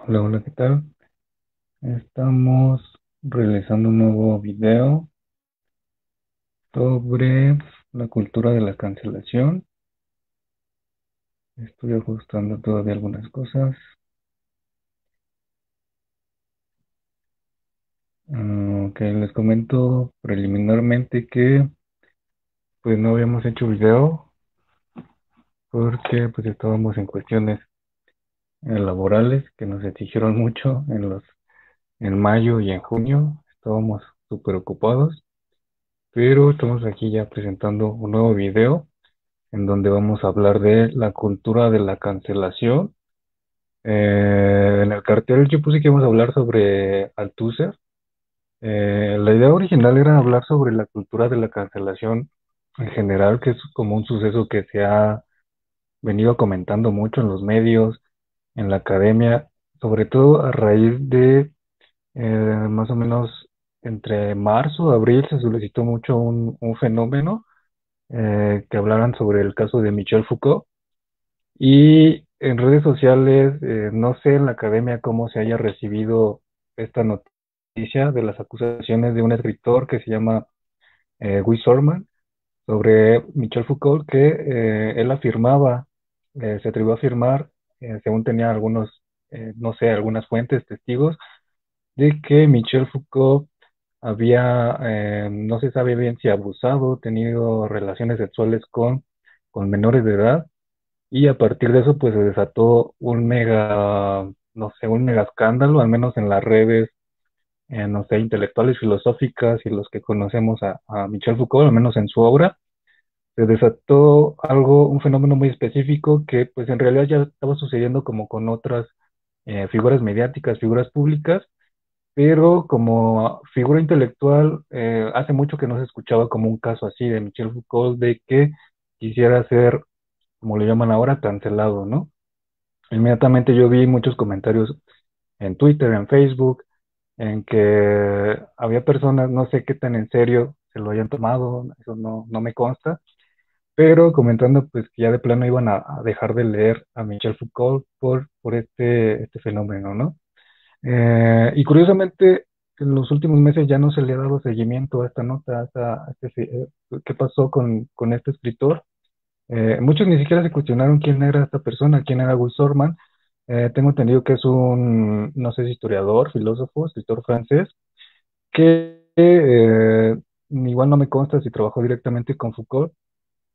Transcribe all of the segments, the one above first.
Hola, hola, ¿qué tal? Estamos realizando un nuevo video sobre la cultura de la cancelación. Estoy ajustando todavía algunas cosas. Ok, les comento preliminarmente que pues no habíamos hecho video porque pues estábamos en cuestiones laborales que nos exigieron mucho en los en mayo y en junio. Estábamos súper ocupados, pero estamos aquí ya presentando un nuevo video en donde vamos a hablar de la cultura de la cancelación. Eh, en el cartel yo puse que íbamos a hablar sobre Althusser. Eh, la idea original era hablar sobre la cultura de la cancelación en general, que es como un suceso que se ha venido comentando mucho en los medios, en la academia, sobre todo a raíz de eh, más o menos entre marzo, abril, se solicitó mucho un, fenómeno eh, que hablaran sobre el caso de Michel Foucault. Y en redes sociales, eh, no sé en la academia cómo se haya recibido esta noticia de las acusaciones de un escritor que se llama eh, Guy Sorman sobre Michel Foucault, que eh, él afirmaba, se atrevió a afirmar, eh, según tenía algunos, eh, no sé, algunas fuentes, testigos, de que Michel Foucault había, eh, no se sabe bien si abusado, tenido relaciones sexuales con, con menores de edad, y a partir de eso pues se desató un mega, no sé, un mega escándalo, al menos en las redes, eh, no sé, intelectuales, filosóficas y los que conocemos a, a Michel Foucault, al menos en su obra, se desató algo, un fenómeno muy específico que pues en realidad ya estaba sucediendo como con otras eh, figuras mediáticas, figuras públicas, pero como figura intelectual, eh, hace mucho que no se escuchaba como un caso así de Michel Foucault de que quisiera ser, como le llaman ahora, cancelado, ¿no? Inmediatamente yo vi muchos comentarios en Twitter, en Facebook, en que había personas, no sé qué tan en serio se lo hayan tomado, eso no, no me consta, pero comentando pues que ya de plano iban a, a dejar de leer a Michel Foucault por, por este, este fenómeno, ¿no? Eh, y curiosamente, en los últimos meses ya no se le ha dado seguimiento a esta nota, a esta- a este, eh, qué pasó con, con este escritor. Eh, muchos ni siquiera se cuestionaron quién era esta persona, quién era Guy Sorman. Eh, tengo entendido que es un, no sé historiador, filósofo, escritor francés, que eh, igual no me consta si trabajó directamente con Foucault,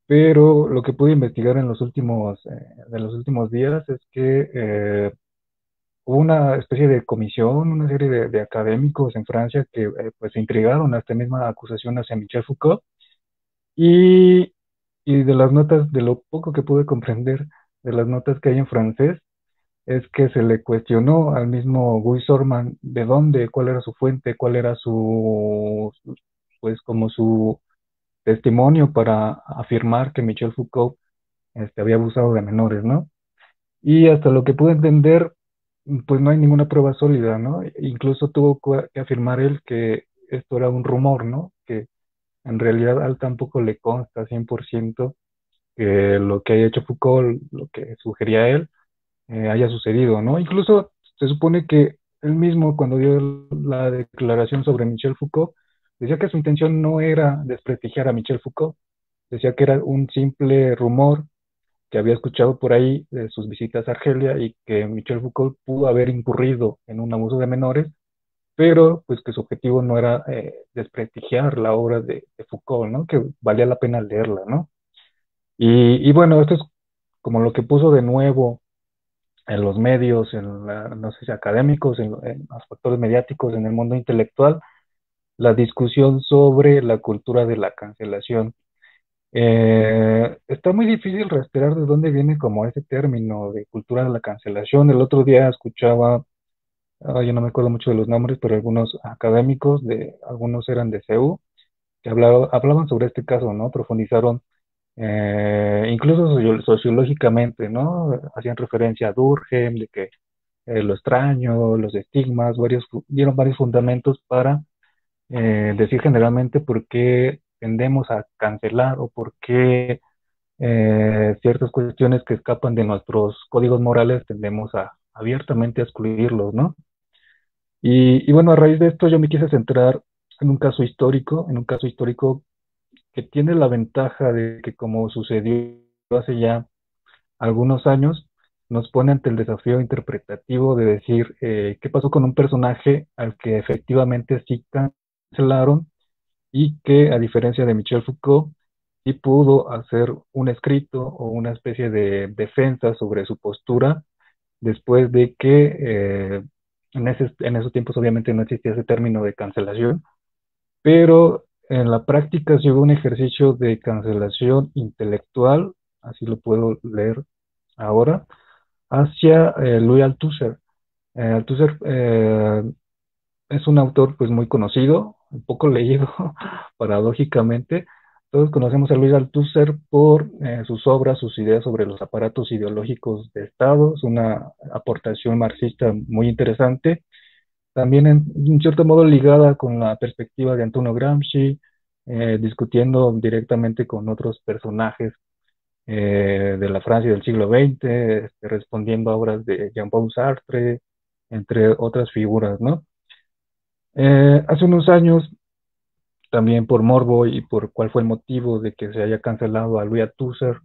pero lo que pude investigar en los últimos, eh, de los últimos días es que eh, hubo una especie de comisión, una serie de, de académicos en Francia que eh, pues se intrigaron a esta misma acusación hacia Michel Foucault. Y, y de las notas, de lo poco que pude comprender de las notas que hay en francés, es que se le cuestionó al mismo Guy Sorman de dónde, cuál era su fuente, cuál era su, pues como su testimonio para afirmar que Michel Foucault este, había abusado de menores, ¿no? Y hasta lo que pude entender, pues no hay ninguna prueba sólida, ¿no? Incluso tuvo que afirmar él que esto era un rumor, ¿no? Que en realidad a él tampoco le consta 100% que lo que haya hecho Foucault, lo que sugería él, eh, haya sucedido, ¿no? Incluso se supone que él mismo, cuando dio la declaración sobre Michel Foucault, decía que su intención no era desprestigiar a Michel Foucault, decía que era un simple rumor que había escuchado por ahí de sus visitas a Argelia y que Michel Foucault pudo haber incurrido en un abuso de menores, pero pues que su objetivo no era eh, desprestigiar la obra de, Foucault, ¿no? Que valía la pena leerla, ¿no? Y, y bueno, esto es como lo que puso de nuevo en los medios, en no sé si académicos, en, en los factores mediáticos, en el mundo intelectual, la discusión sobre la cultura de la cancelación. Eh, está muy difícil rastrear de dónde viene como ese término de cultura de la cancelación. El otro día escuchaba, ah, yo no me acuerdo mucho de los nombres, pero algunos académicos, de, algunos eran de CEU, que hablaba- hablaban sobre este caso, ¿no? Profundizaron, eh, incluso socio- sociológicamente, ¿no? Hacían referencia a Durkheim, de que eh, lo extraño, los estigmas, varios, dieron varios fundamentos para eh, decir generalmente por qué tendemos a cancelar o por qué eh, ciertas cuestiones que escapan de nuestros códigos morales tendemos a, abiertamente a excluirlos, ¿no? Y, bueno, a raíz de esto yo me quise centrar en un caso histórico, en un caso histórico que tiene la ventaja de que como sucedió hace ya algunos años, nos pone ante el desafío interpretativo de decir eh, qué pasó con un personaje al que efectivamente sí cancelaron y que a diferencia de Michel Foucault, sí pudo hacer un escrito o una especie de defensa sobre su postura después de que eh, en, ese, en esos tiempos obviamente no existía ese término de cancelación, pero en la práctica sí hubo un ejercicio de cancelación intelectual, así lo puedo leer ahora, hacia eh, Louis Althusser. Eh, Althusser eh, es un autor pues muy conocido, un poco leído paradójicamente. Todos conocemos a Louis Althusser por eh, sus obras, sus ideas sobre los aparatos ideológicos de Estado, es una aportación marxista muy interesante también en, cierto modo ligada con la perspectiva de Antonio Gramsci, eh, discutiendo directamente con otros personajes eh, de la Francia del siglo XX, este, respondiendo a obras de Jean-Paul Sartre, entre otras figuras, ¿no? Eh, hace unos años, también por morbo y por cuál fue el motivo de que se haya cancelado a Louis Althusser,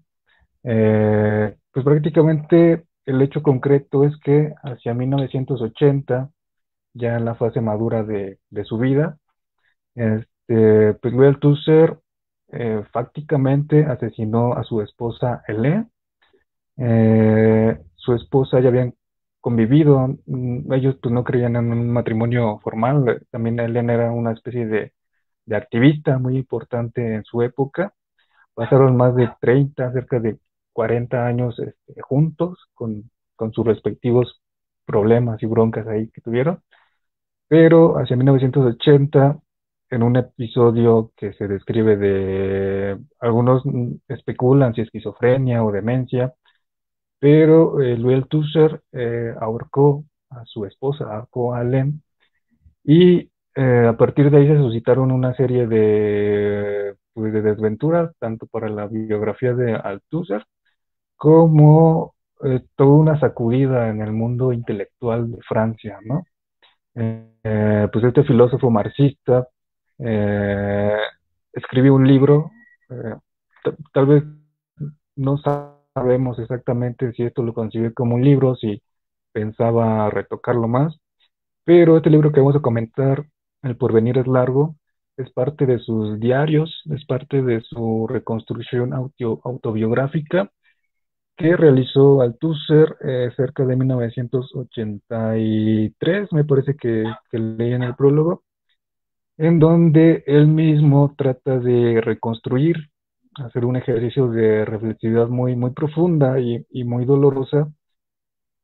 pues prácticamente el hecho concreto es que hacia 1980 ya en la fase madura de, su vida. Este, pues Louis Althusser eh, fácticamente asesinó a su esposa Hélène. Eh, su esposa ya habían convivido, mm, ellos pues no creían en un matrimonio formal, también Hélène era una especie de, activista muy importante en su época. Pasaron más de 30, cerca de 40 años este, juntos con, con sus respectivos problemas y broncas ahí que tuvieron pero hacia 1980, en un episodio que se describe de, algunos especulan si esquizofrenia o demencia, pero eh, Louis Althusser eh, ahorcó a su esposa, a Allen, y eh, a partir de ahí se suscitaron una serie de, pues, de desventuras, tanto para la biografía de Althusser como toda una sacudida en el mundo intelectual de Francia, ¿no? Eh, pues este filósofo marxista eh, escribió un libro, eh, tal vez no sabemos exactamente si esto lo concibe como un libro, si pensaba retocarlo más, pero este libro que vamos a comentar, El porvenir es largo, es parte de sus diarios, es parte de su reconstrucción autobiográfica que realizó Althusser eh, cerca de 1983, me parece que, leí en el prólogo, en donde él mismo trata de reconstruir, hacer un ejercicio de reflexividad muy, muy profunda y, muy dolorosa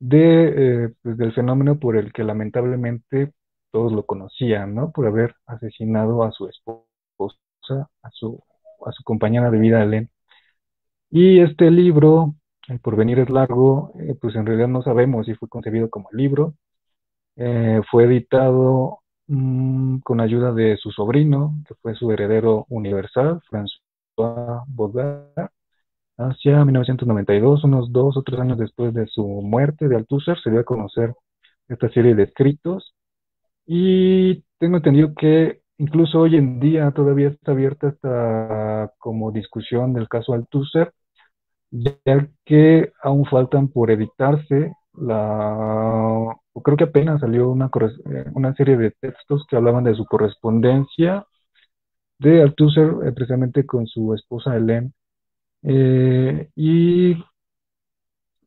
de, eh, pues, del fenómeno por el que lamentablemente todos lo conocían, ¿no? Por haber asesinado a su esposa, a su, a su compañera de vida, Helen. Y este libro el porvenir es largo, eh, pues en realidad no sabemos si fue concebido como libro. Eh, fue editado mm, con ayuda de su sobrino, que fue su heredero universal, François Baudard, hacia 1992, unos dos o tres años después de su muerte de Althusser, se dio a conocer esta serie de escritos. Y tengo entendido que incluso hoy en día todavía está abierta esta como discusión del caso Althusser, ya que aún faltan por editarse la creo que apenas salió una, eh, una serie de textos que hablaban de su correspondencia de Althusser eh, precisamente con su esposa Hélène eh, y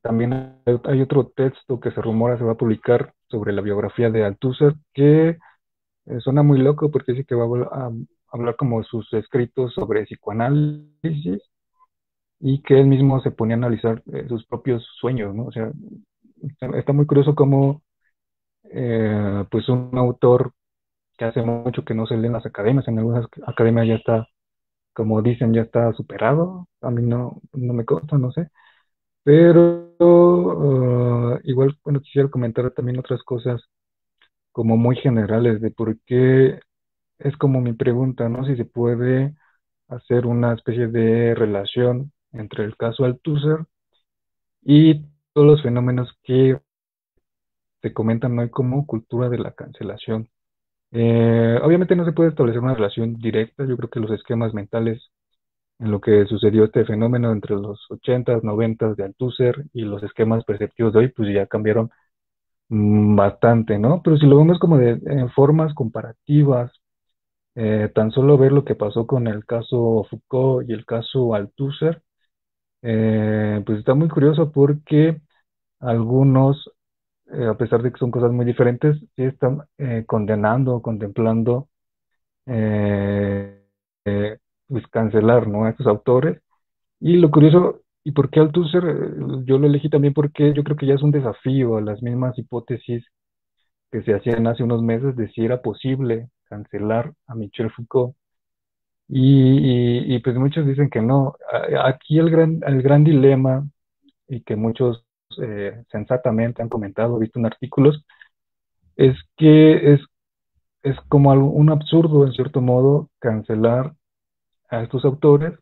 también hay otro texto que se rumora se va a publicar sobre la biografía de Althusser que suena muy loco porque dice que va a hablar como sus escritos sobre psicoanálisis y que él mismo se ponía a analizar eh, sus propios sueños, ¿no? O sea, está, muy curioso cómo, eh, pues, un autor que hace mucho que no se lee en las academias, en algunas academias ya está, como dicen, ya está superado, a mí no, no me consta, no sé, pero uh, igual, bueno, quisiera comentar también otras cosas como muy generales de por qué es como mi pregunta, ¿no? Si se puede hacer una especie de relación entre el caso Althusser y todos los fenómenos que se comentan hoy como cultura de la cancelación. Eh, obviamente no se puede establecer una relación directa, yo creo que los esquemas mentales en lo que sucedió este fenómeno entre los 80s, 90s de Althusser y los esquemas perceptivos de hoy, pues ya cambiaron mm, bastante, ¿no? Pero si lo vemos como de en formas comparativas, eh, tan solo ver lo que pasó con el caso Foucault y el caso Althusser, eh, pues está muy curioso porque algunos, eh, a pesar de que son cosas muy diferentes, sí están condenando, contemplando pues cancelar, ¿no? A estos autores. Y lo curioso, ¿y por qué Althusser? Yo lo elegí también porque yo creo que ya es un desafío a las mismas hipótesis que se hacían hace unos meses de si era posible cancelar a Michel Foucault. Y, pues muchos dicen que no. Aquí el gran, el gran dilema, y que muchos eh, sensatamente han comentado, visto en artículos, es que es, es como un absurdo, en cierto modo, cancelar a estos autores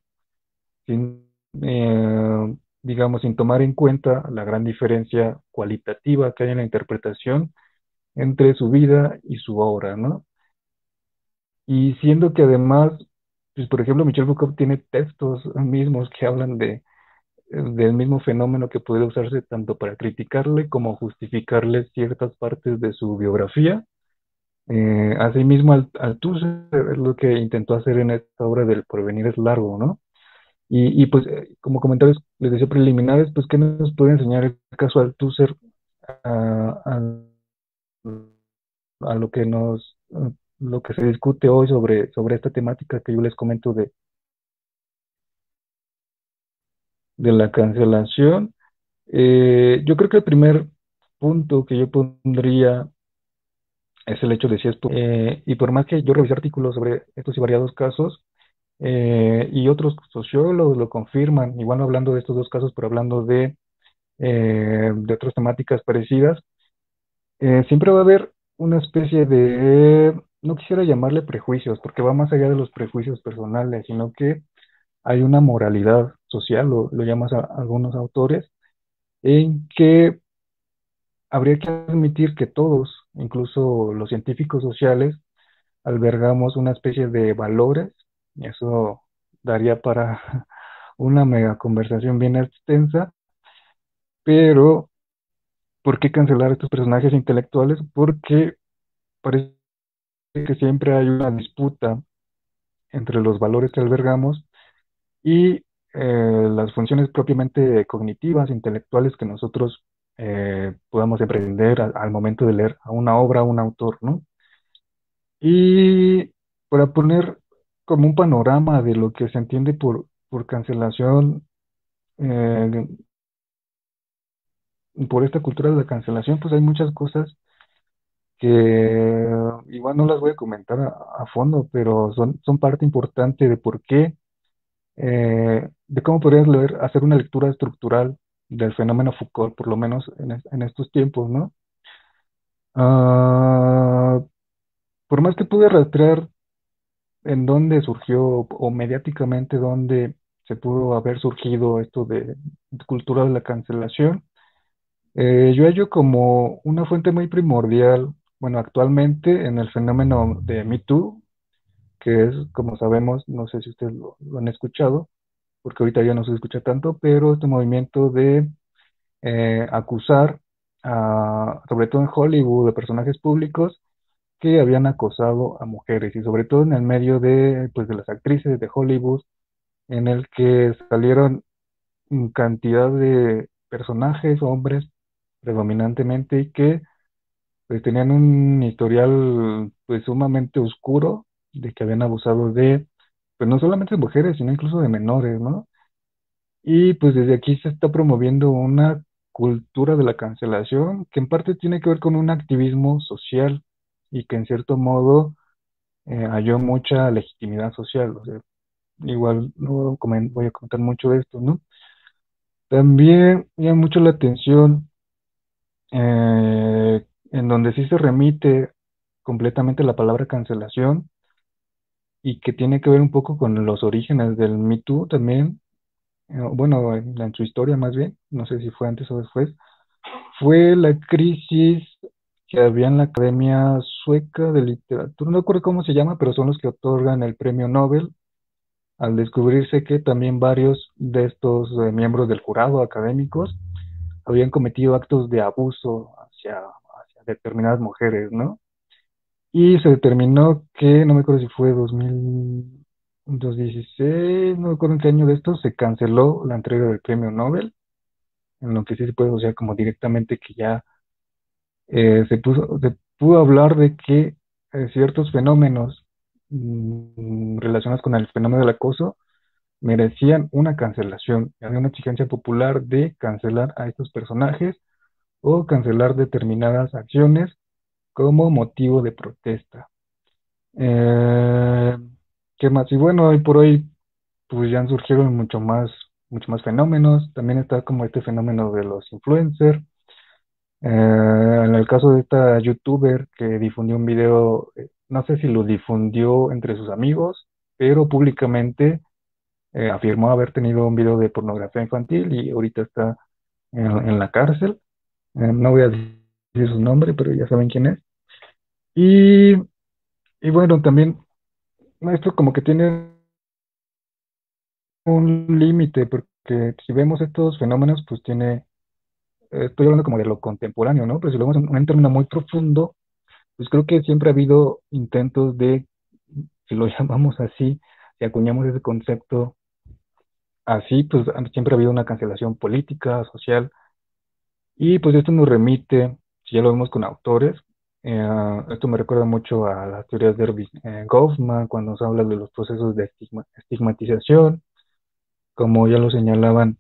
sin, eh, digamos, sin tomar en cuenta la gran diferencia cualitativa que hay en la interpretación entre su vida y su obra, ¿no? Y siendo que además, pues por ejemplo, Michel Foucault tiene textos mismos que hablan de, del mismo fenómeno que puede usarse tanto para criticarle como justificarle ciertas partes de su biografía. Eh, asimismo, Althusser es lo que intentó hacer en esta obra del porvenir es largo, ¿no? Y, pues, eh, como comentarios, les decía preliminares, pues, ¿qué nos puede enseñar el caso Althusser a, a, a lo que nos lo que se discute hoy sobre, sobre esta temática que yo les comento de, de la cancelación. Eh, yo creo que el primer punto que yo pondría es el hecho de si esto, eh, y por más que yo revisé artículos sobre estos y variados casos, eh, y otros sociólogos lo confirman, igual no hablando de estos dos casos, pero hablando de, de otras temáticas parecidas, siempre va a haber una especie de no quisiera llamarle prejuicios, porque va más allá de los prejuicios personales, sino que hay una moralidad social, lo, lo llamas a, algunos autores, en que habría que admitir que todos, incluso los científicos sociales, albergamos una especie de valores, y eso daría para una mega conversación bien extensa, pero ¿por qué cancelar a estos personajes intelectuales? Porque parece que siempre hay una disputa entre los valores que albergamos y eh, las funciones propiamente cognitivas, intelectuales que nosotros eh, podamos emprender al, momento de leer a una obra, a un autor, ¿no? Y para poner como un panorama de lo que se entiende por, por cancelación, eh, por esta cultura de la cancelación, pues hay muchas cosas que igual no las voy a comentar a, fondo, pero son, son parte importante de por qué, eh, de cómo podrías leer, hacer una lectura estructural del fenómeno Foucault, por lo menos en, estos tiempos, ¿no? Ah, por más que pude rastrear en dónde surgió o mediáticamente dónde se pudo haber surgido esto de cultura de la cancelación, eh, yo hallo como una fuente muy primordial bueno, actualmente en el fenómeno de Me Too, que es, como sabemos, no sé si ustedes lo, han escuchado, porque ahorita ya no se escucha tanto, pero este movimiento de eh, acusar, sobre todo en Hollywood, de personajes públicos que habían acosado a mujeres y sobre todo en el medio de, pues, de las actrices de Hollywood, en el que salieron cantidad de personajes, hombres, predominantemente, y que pues tenían un historial pues sumamente oscuro de que habían abusado de, pues no solamente de mujeres, sino incluso de menores, ¿no? Y pues desde aquí se está promoviendo una cultura de la cancelación que en parte tiene que ver con un activismo social y que en cierto modo eh, halló mucha legitimidad social. O sea, igual no voy a comentar mucho de esto, ¿no? También llama mucho la atención eh, en donde sí se remite completamente la palabra cancelación y que tiene que ver un poco con los orígenes del Me Too también, eh, bueno, en, su historia más bien, no sé si fue antes o después, fue la crisis que había en la Academia Sueca de Literatura, no recuerdo cómo se llama, pero son los que otorgan el premio Nobel, al descubrirse que también varios de estos eh, miembros del jurado académicos habían cometido actos de abuso hacia, hacia determinadas mujeres, ¿no? Y se determinó que, no me acuerdo si fue 2016, no me acuerdo en qué año de esto, se canceló la entrega del premio Nobel, en lo que sí se puede sea como directamente que ya eh, se, puso, se pudo hablar de que eh, ciertos fenómenos mm, relacionados con el fenómeno del acoso merecían una cancelación. Había una exigencia popular de cancelar a estos personajes o cancelar determinadas acciones como motivo de protesta. Eh, ¿Qué más? Y bueno, hoy por hoy pues ya han surgido mucho más, mucho más fenómenos. También está como este fenómeno de los influencers. Eh, en el caso de esta youtuber que difundió un video, eh, no sé si lo difundió entre sus amigos, pero públicamente afirmó haber tenido un video de pornografía infantil y ahorita está en la cárcel. no voy a decir su nombre, pero ya saben quién es. Y, y bueno, también esto como que tiene un límite, porque si vemos estos fenómenos, pues tiene, estoy hablando como de lo contemporáneo, ¿no? Pero si lo vemos en un término muy profundo, pues creo que siempre ha habido intentos de, si lo llamamos así, si acuñamos ese concepto así, pues siempre ha habido una cancelación política, social, y pues esto nos remite, si ya lo vemos con autores, eh, esto me recuerda mucho a las teorías de eh, Goffman cuando se habla de los procesos de estigmatización, como ya lo señalaban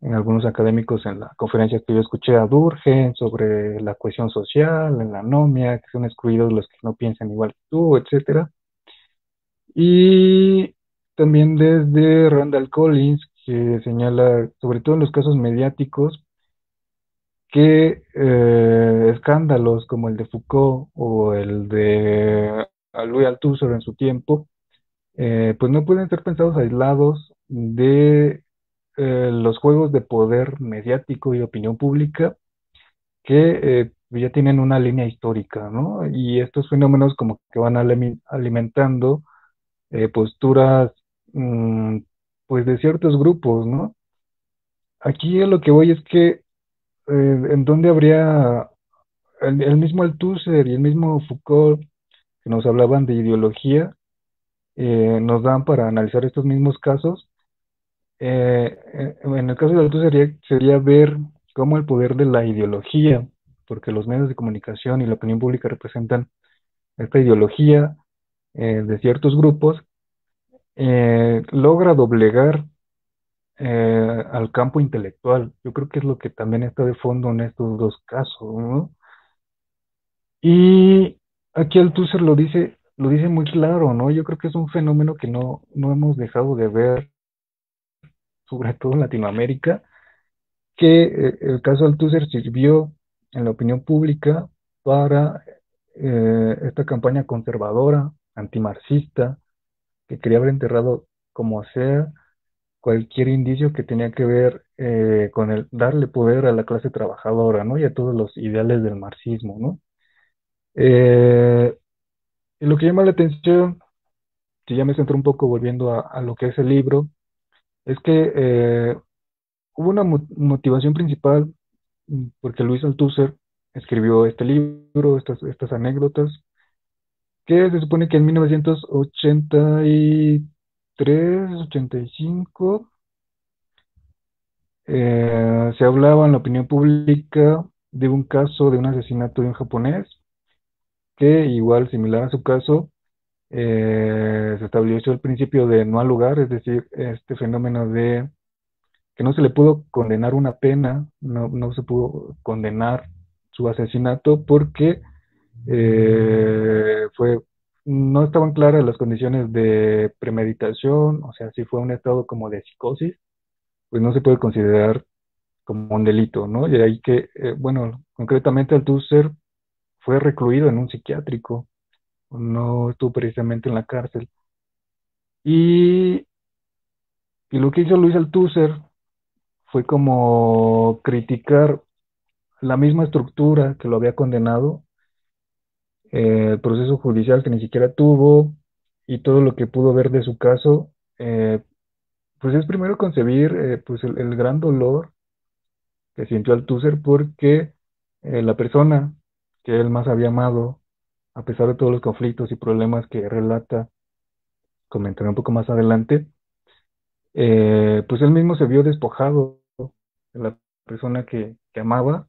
en algunos académicos en la conferencia que yo escuché a Durgen sobre la cohesión social, en la anomia, que son excluidos los que no piensan igual que tú, etcétera. Y también desde Randall Collins, que señala, sobre todo en los casos mediáticos, que eh, escándalos como el de Foucault o el de Louis Althusser en su tiempo, eh, pues no pueden ser pensados aislados de eh, los juegos de poder mediático y opinión pública que ya tienen una línea histórica, ¿no? Y estos fenómenos como que van alimentando posturas, mm, pues de ciertos grupos, ¿no? Aquí lo que voy es que eh, en donde habría el, mismo Althusser y el mismo Foucault que nos hablaban de ideología, eh, nos dan para analizar estos mismos casos. Eh, en el caso de Althusser sería, ver cómo el poder de la ideología, porque los medios de comunicación y la opinión pública representan esta ideología de ciertos grupos, logra doblegar eh, al campo intelectual. Yo creo que es lo que también está de fondo en estos dos casos, ¿no? Y aquí Althusser lo dice, lo dice muy claro, ¿no? Yo creo que es un fenómeno que no, no hemos dejado de ver, sobre todo en Latinoamérica, que eh, el caso Althusser sirvió en la opinión pública para eh, esta campaña conservadora, antimarxista, que quería haber enterrado como sea cualquier indicio que tenía que ver eh, con el darle poder a la clase trabajadora, ¿no? Y a todos los ideales del marxismo, ¿no? Eh, y lo que llama la atención, si ya me centro un poco volviendo a, lo que es el libro, es que eh, hubo una motivación principal mm, porque Luis Althusser escribió este libro, estas, estas anécdotas, que se supone que en 1980 85 eh, se hablaba en la opinión pública de un caso de un asesinato de un japonés que igual similar a su caso eh, se estableció el principio de no al lugar, es decir, este fenómeno de que no se le pudo condenar una pena, no, no se pudo condenar su asesinato porque eh, fue no estaban claras las condiciones de premeditación, o sea, si fue un estado como de psicosis, pues no se puede considerar como un delito, ¿no? Y ahí que, eh, bueno, concretamente Althusser fue recluido en un psiquiátrico, no estuvo precisamente en la cárcel. Y, y lo que hizo Luis Althusser fue como criticar la misma estructura que lo había condenado eh, el proceso judicial que ni siquiera tuvo y todo lo que pudo ver de su caso, eh, pues es primero concebir eh, pues el, gran dolor que sintió Althusser porque eh, la persona que él más había amado, a pesar de todos los conflictos y problemas que relata, comentaré un poco más adelante, pues él mismo se vio despojado de la persona que, que amaba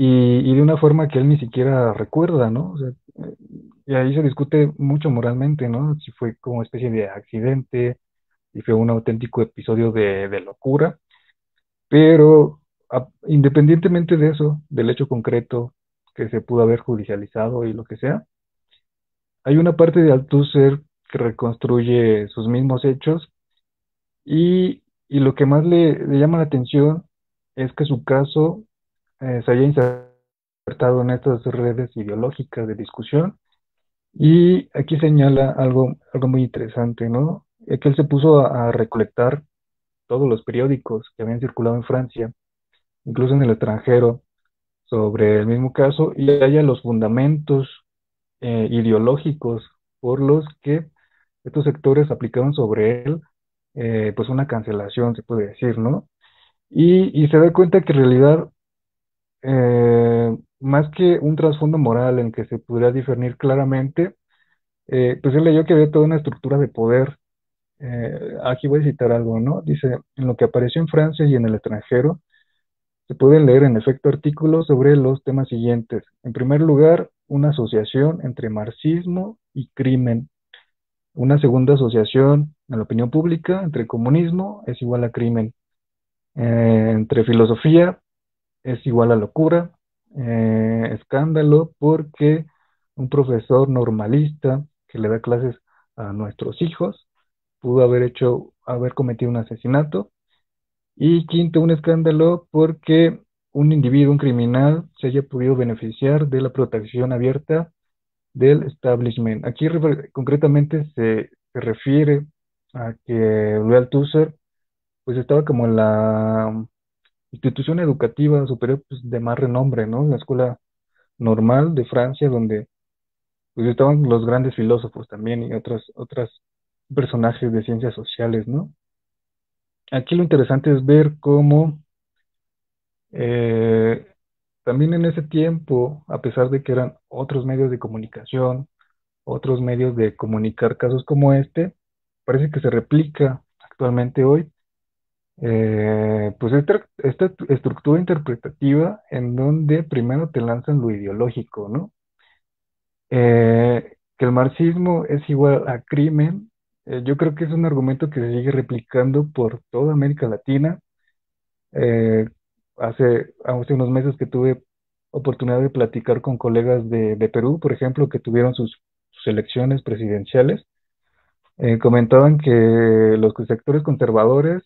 y, y de una forma que él ni siquiera recuerda, ¿no? O sea, eh, y ahí se discute mucho moralmente, ¿no? Si fue como especie de accidente, si fue un auténtico episodio de, de locura, pero a- independientemente de eso, del hecho concreto que se pudo haber judicializado y lo que sea, hay una parte de Althusser que reconstruye sus mismos hechos y, y lo que más le, le llama la atención es que su caso eh, se haya insertado en estas redes ideológicas de discusión y aquí señala algo, algo muy interesante, ¿no? Que él se puso a, a recolectar todos los periódicos que habían circulado en Francia, incluso en el extranjero, sobre el mismo caso y haya los fundamentos eh, ideológicos por los que estos sectores aplicaron sobre él, eh, pues una cancelación, se puede decir, ¿no? Y, y se da cuenta que en realidad, eh, más que un trasfondo moral en que se pudiera discernir claramente, eh, pues él leyó que había toda una estructura de poder. Eh, aquí voy a citar algo, ¿no? Dice, en lo que apareció en Francia y en el extranjero, se pueden leer en efecto artículos sobre los temas siguientes. En primer lugar, una asociación entre marxismo y crimen. Una segunda asociación en la opinión pública entre comunismo es igual a crimen. Entre filosofía es igual a locura. Eh, escándalo porque un profesor normalista que le da clases a nuestros hijos pudo haber hecho, haber cometido un asesinato. Y quinto, un escándalo porque un individuo, un criminal, se haya podido beneficiar de la protección abierta del establishment. Aquí concretamente se, refiere a que Louis Althusser pues estaba como en la institución educativa superior pues, de más renombre, ¿no? La escuela normal de Francia, donde pues estaban los grandes filósofos también y otros, otros personajes de ciencias sociales, ¿no? Aquí lo interesante es ver cómo eh, también en ese tiempo, a pesar de que eran otros medios de comunicación, otros medios de comunicar casos como este, parece que se replica actualmente hoy, eh, pues esta, esta estructura interpretativa en donde primero te lanzan lo ideológico, ¿no? Eh, que el marxismo es igual a crimen, eh, yo creo que es un argumento que se sigue replicando por toda América Latina. Eh, hace, hace unos meses que tuve oportunidad de platicar con colegas de, de Perú, por ejemplo, que tuvieron sus, sus elecciones presidenciales, eh, comentaban que los sectores conservadores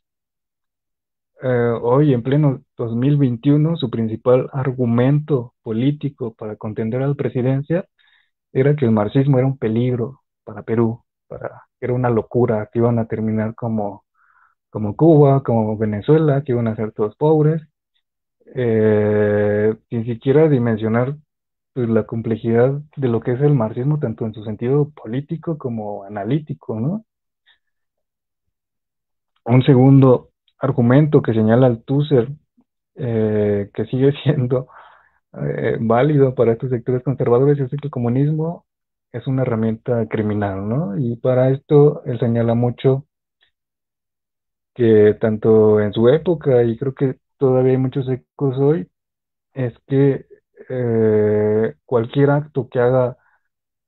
eh, hoy en pleno 2021, su principal argumento político para contender a la presidencia era que el marxismo era un peligro para Perú, para, era una locura, que iban a terminar como, como Cuba, como Venezuela, que iban a ser todos pobres, eh, sin siquiera dimensionar pues, la complejidad de lo que es el marxismo, tanto en su sentido político como analítico, ¿no? Un segundo argumento que señala Althusser, eh, que sigue siendo eh, válido para estos sectores conservadores, es que el comunismo es una herramienta criminal, ¿no? Y para esto él señala mucho que tanto en su época, y creo que todavía hay muchos ecos hoy, es que eh, cualquier acto que haga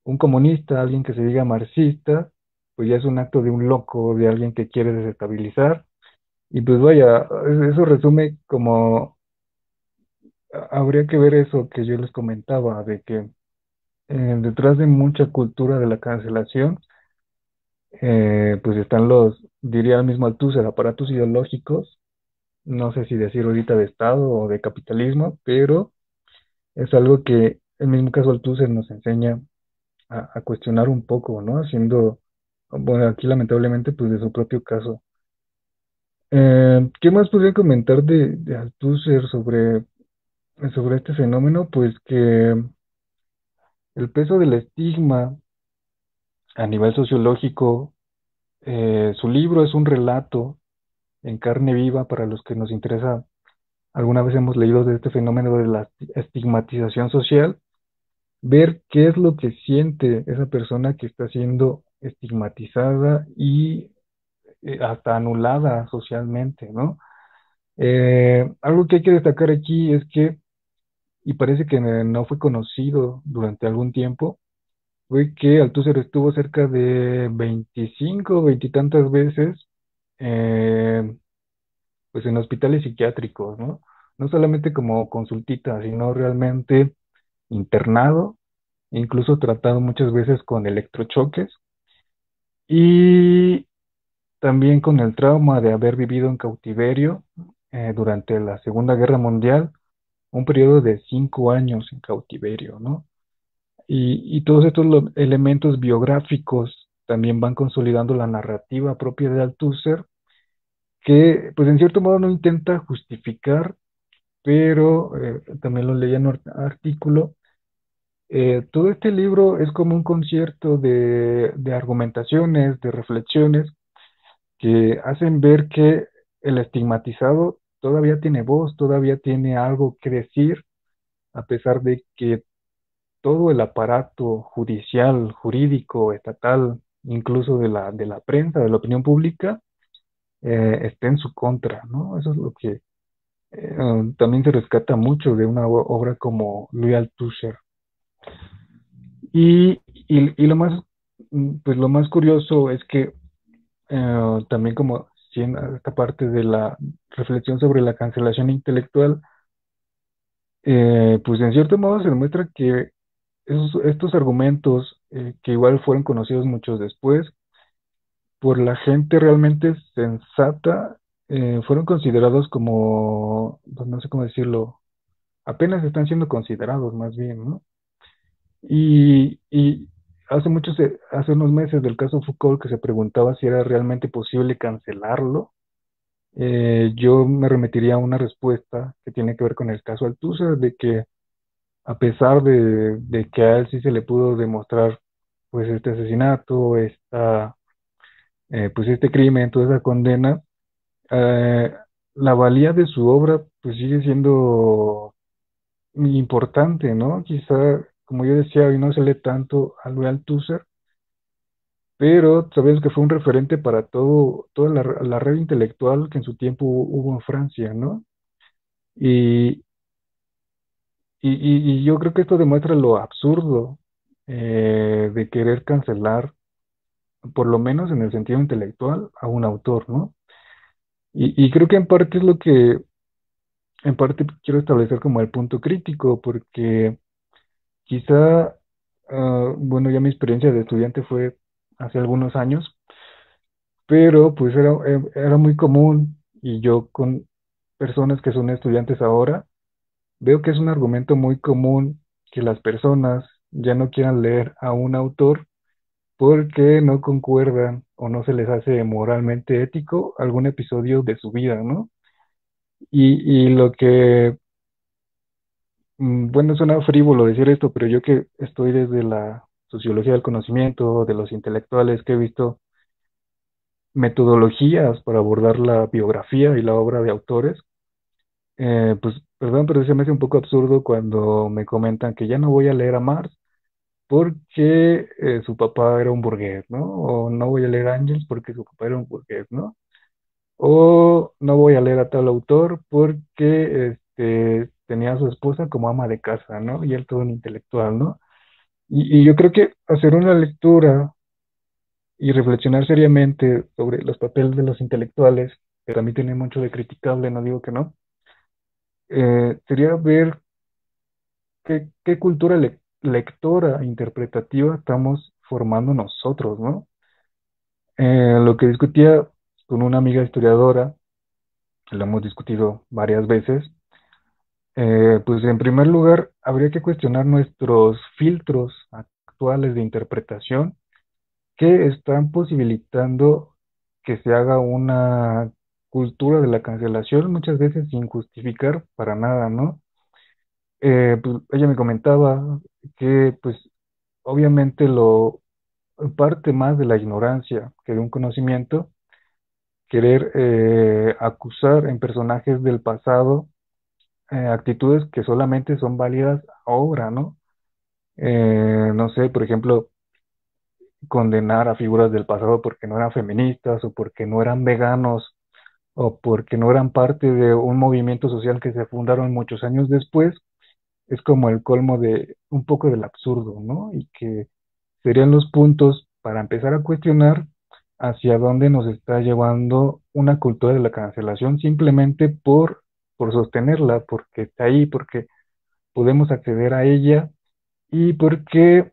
un comunista, alguien que se diga marxista, pues ya es un acto de un loco, de alguien que quiere desestabilizar. Y pues vaya, eso resume como habría que ver eso que yo les comentaba, de que eh, detrás de mucha cultura de la cancelación, eh, pues están los, diría el mismo Althusser, aparatos ideológicos, no sé si decir ahorita de Estado o de capitalismo, pero es algo que el mismo caso Althusser nos enseña a, a cuestionar un poco, ¿no? Haciendo, bueno, aquí lamentablemente, pues de su propio caso. Eh, ¿qué más podría comentar de, de sobre, sobre este fenómeno? Pues que el peso del estigma a nivel sociológico, eh, su libro es un relato en carne viva para los que nos interesa. Alguna vez hemos leído de este fenómeno de la estigmatización social, ver qué es lo que siente esa persona que está siendo estigmatizada y eh, hasta anulada socialmente, ¿no? Eh, algo que hay que destacar aquí es que, y parece que no fue conocido durante algún tiempo, fue que Althusser estuvo cerca de 25, veintitantas veces, eh, pues en hospitales psiquiátricos, ¿no? No solamente como consultita, sino realmente internado, incluso tratado muchas veces con electrochoques y también con el trauma de haber vivido en cautiverio eh, durante la Segunda Guerra Mundial, un periodo de cinco años en cautiverio, ¿no? Y, todos estos elementos biográficos también van consolidando la narrativa propia de Althusser, que pues en cierto modo no intenta justificar, pero eh, también lo leía en un artículo, eh, todo este libro es como un concierto de, de, argumentaciones, de reflexiones, que hacen ver que el estigmatizado todavía tiene voz, todavía tiene algo que decir, a pesar de que todo el aparato judicial, jurídico, estatal, incluso de la, de la prensa, de la opinión pública, eh, esté en su contra, ¿no? Eso es lo que eh, también se rescata mucho de una obra como Louis Althusser. Y, y, lo más, pues lo más curioso es que eh, también como en esta parte de la reflexión sobre la cancelación intelectual, pues en cierto modo se demuestra que estos argumentos, eh, que igual fueron conocidos muchos después, por la gente realmente sensata, eh, fueron considerados como, pues, no sé cómo decirlo, apenas están siendo considerados más bien, ¿no? Y, y hace muchos, eh, hace unos meses del caso Foucault que se preguntaba si era realmente posible cancelarlo, yo me remitiría a una respuesta que tiene que ver con el caso Althusser, de que a pesar de, que a él sí se le pudo demostrar pues este asesinato, esta, eh, pues este crimen, toda esa condena, eh, la valía de su obra pues sigue siendo importante, ¿no? Quizá, como yo decía, hoy no se lee tanto a Louis Althusser, pero sabes que fue un referente para todo, toda la, la red intelectual que en su tiempo hubo en Francia, ¿no? Y, y, yo creo que esto demuestra lo absurdo eh, de querer cancelar, por lo menos en el sentido intelectual, a un autor, ¿no? Y, creo que en parte es lo que, en parte quiero establecer como el punto crítico, porque quizá, ah, bueno, ya mi experiencia de estudiante fue hace algunos años, pero pues era, era muy común y yo con personas que son estudiantes ahora, Veo que es un argumento muy común que las personas ya no quieran leer a un autor porque no concuerdan o no se les hace moralmente ético algún episodio de su vida, ¿no? Y, lo que, bueno, suena frívolo decir esto, pero yo que estoy desde la sociología del conocimiento, de los intelectuales, que he visto metodologías para abordar la biografía y la obra de autores, eh, pues perdón, pero se me hace un poco absurdo cuando me comentan que ya no voy a leer a Marx porque eh, su papá era un burgués, ¿no? O no voy a leer a porque su papá era un burgués, ¿no? O no voy a leer a tal autor porque este, tenía a su esposa como ama de casa, ¿no? Y él todo un intelectual, ¿no? Y, yo creo que hacer una lectura y reflexionar seriamente sobre los papeles de los intelectuales, que también tiene mucho de criticable, no digo que no, eh, sería ver qué, cultura lectora interpretativa estamos formando nosotros, ¿no? Eh, lo que discutía con una amiga historiadora, lo hemos discutido varias veces, eh, pues en primer lugar habría que cuestionar nuestros filtros actuales de interpretación que están posibilitando que se haga una cultura de la cancelación, muchas veces sin justificar para nada, ¿no? Eh, pues ella me comentaba que pues obviamente lo parte más de la ignorancia que de un conocimiento, querer eh, acusar en personajes del pasado eh, actitudes que solamente son válidas ahora, ¿no? Eh, no sé, por ejemplo, condenar a figuras del pasado porque no eran feministas o porque no eran veganos o porque no eran parte de un movimiento social que se fundaron muchos años después, es como el colmo de un poco del absurdo, ¿no? Y que serían los puntos para empezar a cuestionar hacia dónde nos está llevando una cultura de la cancelación simplemente por, por sostenerla, porque está ahí, porque podemos acceder a ella. Y porque,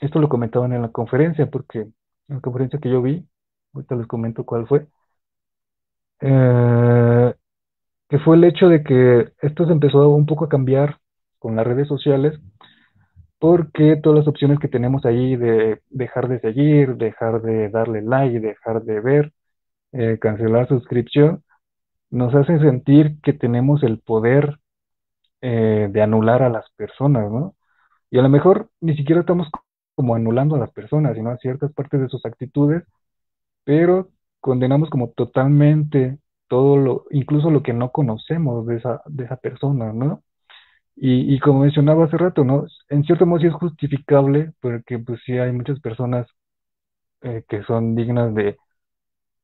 esto lo comentaban en la conferencia, porque en la conferencia que yo vi, ahorita les comento cuál fue, eh, que fue el hecho de que esto se empezó un poco a cambiar con las redes sociales, porque todas las opciones que tenemos ahí de dejar de seguir, dejar de darle like, dejar de ver, eh, cancelar suscripción, nos hacen sentir que tenemos el poder eh, de anular a las personas, ¿no? Y a lo mejor ni siquiera estamos como anulando a las personas, sino a ciertas partes de sus actitudes, pero condenamos como totalmente todo lo, incluso lo que no conocemos de esa, de esa persona, ¿no? Y, y como mencionaba hace rato, ¿no? En cierto modo sí es justificable, porque pues sí hay muchas personas eh, que son dignas de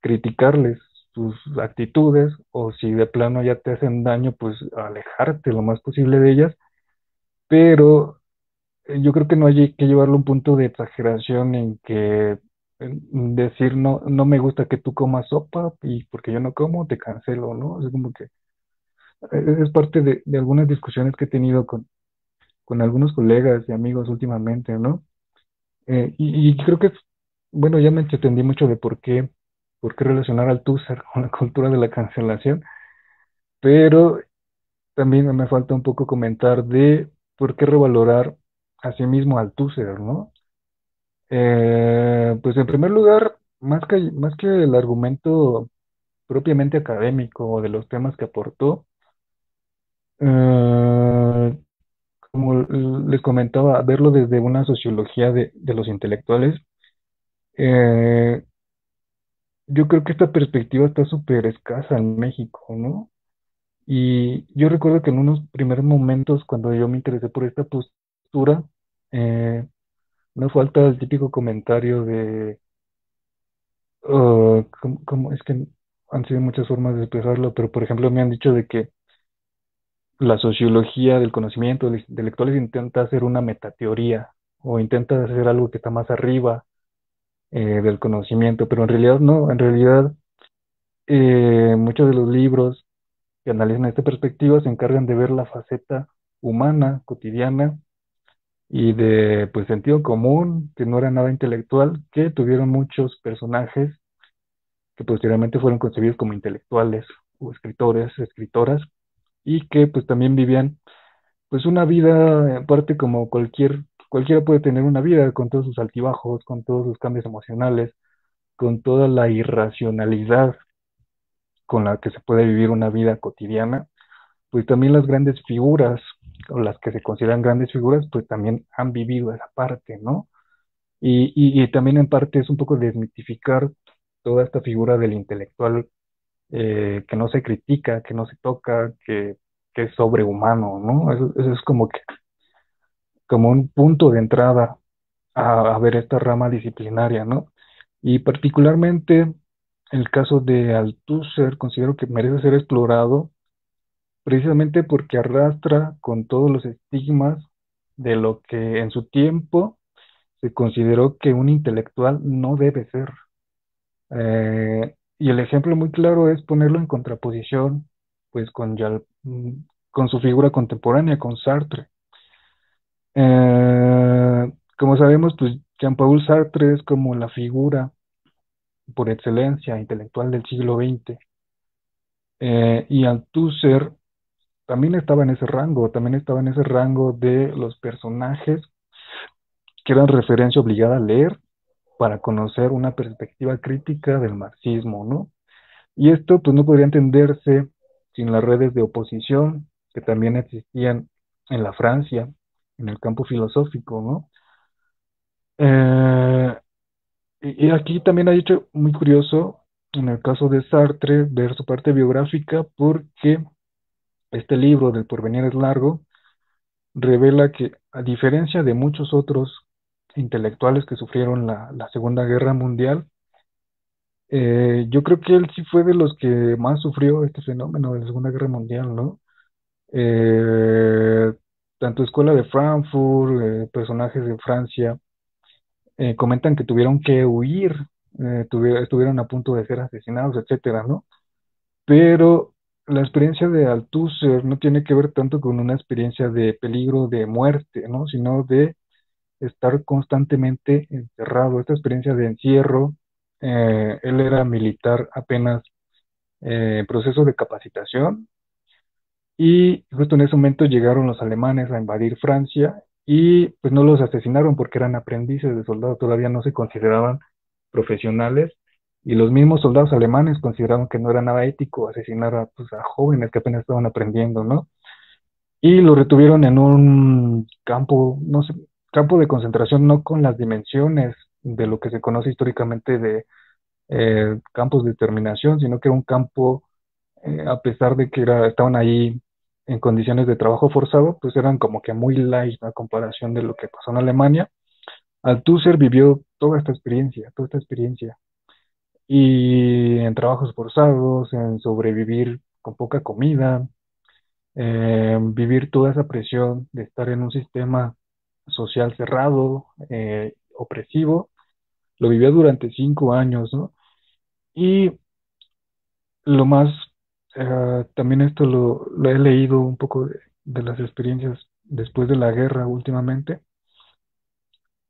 criticarles sus actitudes, o si de plano ya te hacen daño, pues alejarte lo más posible de ellas, pero eh, yo creo que no hay que llevarlo a un punto de exageración en que decir no, no me gusta que tú comas sopa y porque yo no como, te cancelo, ¿no? Es como que eh, es parte de, de algunas discusiones que he tenido con, con algunos colegas y amigos últimamente, ¿no? Eh, y, y creo que, bueno, ya me entendí mucho de por qué, por qué relacionar al Tusser con la cultura de la cancelación, pero también me falta un poco comentar de por qué revalorar a sí mismo al Tusser, ¿no? Eh, pues en primer lugar, más que, el argumento propiamente académico o de los temas que aportó, eh, como les comentaba, verlo desde una sociología de, de los intelectuales, eh, yo creo que esta perspectiva está súper escasa en México, ¿no? Y yo recuerdo que en unos primeros momentos, cuando yo me interesé por esta postura, eh, no falta el típico comentario de Uh, ¿cómo- cómo? Es que han sido muchas formas de expresarlo, pero por ejemplo me han dicho de que la sociología del conocimiento de los intelectuales intenta hacer una metateoría o intenta hacer algo que está más arriba eh, del conocimiento, pero en realidad no, en realidad eh, muchos de los libros que analizan esta perspectiva se encargan de ver la faceta humana, cotidiana y de pues sentido común, que no era nada intelectual, que tuvieron muchos personajes que posteriormente fueron concebidos como intelectuales o escritores, escritoras, y que pues también vivían pues una vida, aparte como cualquier, cualquiera puede tener una vida con todos sus altibajos, con todos sus cambios emocionales, con toda la irracionalidad con la que se puede vivir una vida cotidiana, pues también las grandes figuras, o las que se consideran grandes figuras, pues también han vivido esa parte, ¿no? Y, y, también en parte es un poco desmitificar toda esta figura del intelectual eh, que no se critica, que no se toca, que, que es sobrehumano, ¿no? Eso es como que, como un punto de entrada a, ver esta rama disciplinaria, ¿no? Y particularmente el caso de Althusser considero que merece ser explorado precisamente porque arrastra con todos los estigmas de lo que en su tiempo se consideró que un intelectual no debe ser. Eh, y el ejemplo muy claro es ponerlo en contraposición, pues, con, mm, con su figura contemporánea, con Sartre. Eh, como sabemos, pues, Jean-Paul Sartre es como la figura por excelencia intelectual del siglo XX. Eh, y Althusser también estaba en ese rango, también estaba en ese rango de los personajes que eran referencia obligada a leer para conocer una perspectiva crítica del marxismo, ¿no? Y esto pues no podría entenderse sin las redes de oposición que también existían en la Francia, en el campo filosófico, ¿no? Eh, y, aquí también hay hecho muy curioso, en el caso de Sartre, ver su parte biográfica, porque este libro del porvenir es largo, revela que, a diferencia de muchos otros intelectuales que sufrieron la, la Segunda Guerra Mundial, eh, yo creo que él sí fue de los que más sufrió este fenómeno de la Segunda Guerra Mundial, ¿no? Eh, tanto Escuela de Frankfurt, eh, personajes de Francia, eh, comentan que tuvieron que huir, eh, tuvi- estuvieron a punto de ser asesinados, etcétera, ¿no? Pero la experiencia de Althusser no tiene que ver tanto con una experiencia de peligro de muerte, ¿no? Sino de estar constantemente encerrado, esta experiencia de encierro. él era militar apenas en proceso de capacitación y justo en ese momento llegaron los alemanes a invadir Francia y pues no los asesinaron porque eran aprendices de soldados, todavía no se consideraban profesionales y los mismos soldados alemanes consideraron que no era nada ético asesinar a, pues, jóvenes que apenas estaban aprendiendo, ¿no? Y lo retuvieron en un campo, no sé, campo de concentración no con las dimensiones de lo que se conoce históricamente de eh, campos de exterminación, sino que era un campo eh, a pesar de que estaban ahí en condiciones de trabajo forzado, pues eran como que muy light a comparación de lo que pasó en Alemania. Althusser vivió toda esta experiencia, toda esta experiencia, y en trabajos forzados, en sobrevivir con poca comida, eh, vivir toda esa presión de estar en un sistema social cerrado, eh, opresivo, lo vivió durante cinco años, ¿no? Y Lo más, eh, también esto lo, he leído un poco de, las experiencias después de la guerra últimamente.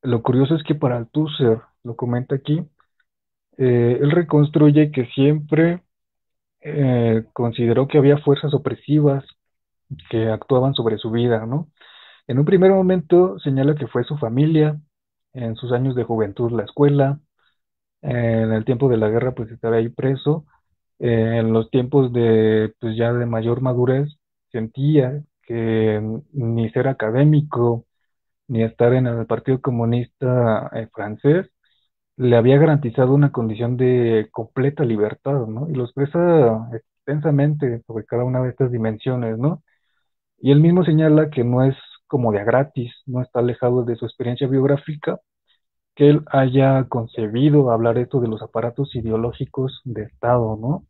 Lo curioso es que para Althusser, lo comenta aquí, eh, él reconstruye que siempre eh, consideró que había fuerzas opresivas que actuaban sobre su vida, ¿no? En un primer momento señala que fue su familia, en sus años de juventud la escuela, en el tiempo de la guerra pues estar ahí preso, Eh, en los tiempos de, pues ya de mayor madurez, sentía que ni ser académico, ni estar en el Partido Comunista eh, francés, le había garantizado una condición de completa libertad, ¿no? Y lo expresa extensamente sobre cada una de estas dimensiones, ¿no? Y él mismo señala que no es como de a gratis, no está alejado de su experiencia biográfica, que él haya concebido hablar esto de los aparatos ideológicos de Estado, ¿no?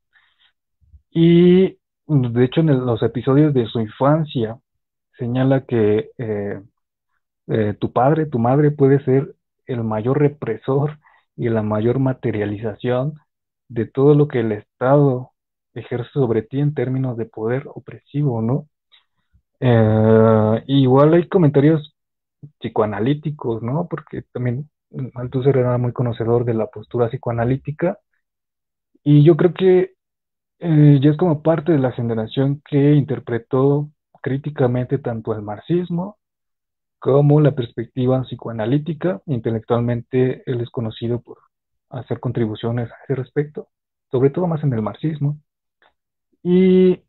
Y de hecho en los episodios de su infancia señala que eh, eh, tu padre, tu madre puede ser el mayor represor y la mayor materialización de todo lo que el Estado ejerce sobre ti en términos de poder opresivo, ¿no? Eh, igual hay comentarios psicoanalíticos, ¿no? Porque también Althusser era muy conocedor de la postura psicoanalítica y yo creo que eh, ya es como parte de la generación que interpretó críticamente tanto el marxismo como la perspectiva psicoanalítica. Intelectualmente él es conocido por hacer contribuciones a ese respecto, sobre todo más en el marxismo. Y,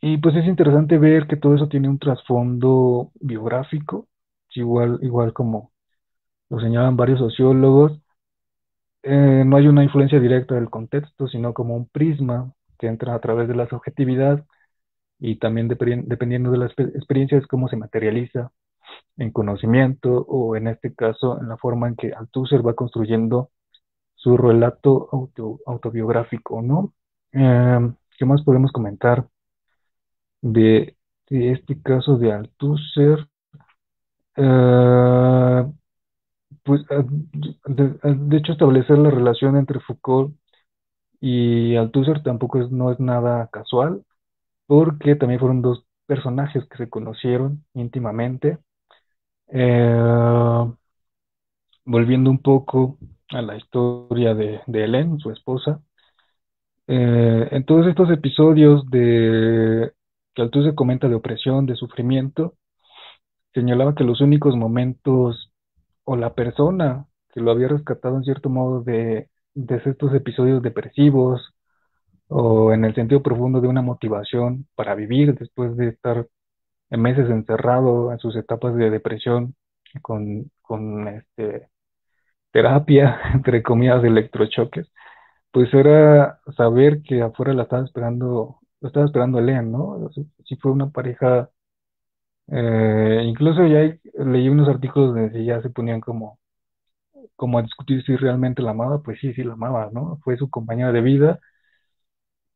y pues es interesante ver que todo eso tiene un trasfondo biográfico, igual, igual como lo señalan varios sociólogos, eh, no hay una influencia directa del contexto, sino como un prisma que entra a través de la subjetividad y también dependiendo, de las experiencias, cómo se materializa en conocimiento o en este caso en la forma en que Althusser va construyendo su relato auto, autobiográfico, ¿no? Eh, ¿Qué más podemos comentar de, este caso de Althusser? Eh, pues, eh, de, hecho, establecer la relación entre Foucault y Althusser tampoco es, no es nada casual, porque también fueron dos personajes que se conocieron íntimamente. Eh, volviendo un poco a la historia de, Hélène, su esposa, eh, en todos estos episodios de que Althusser comenta de opresión, de sufrimiento, señalaba que los únicos momentos o la persona que lo había rescatado en cierto modo de, de estos episodios depresivos o en el sentido profundo de una motivación para vivir después de estar meses encerrado en sus etapas de depresión con, con este terapia, entre comillas, de electrochoques, pues era saber que afuera la estaba esperando, lo estaba esperando Elen, ¿no? Sí fue una pareja, eh, incluso ya leí unos artículos donde ya se ponían como, como a discutir si realmente la amaba, pues sí, sí la amaba, ¿no? Fue su compañera de vida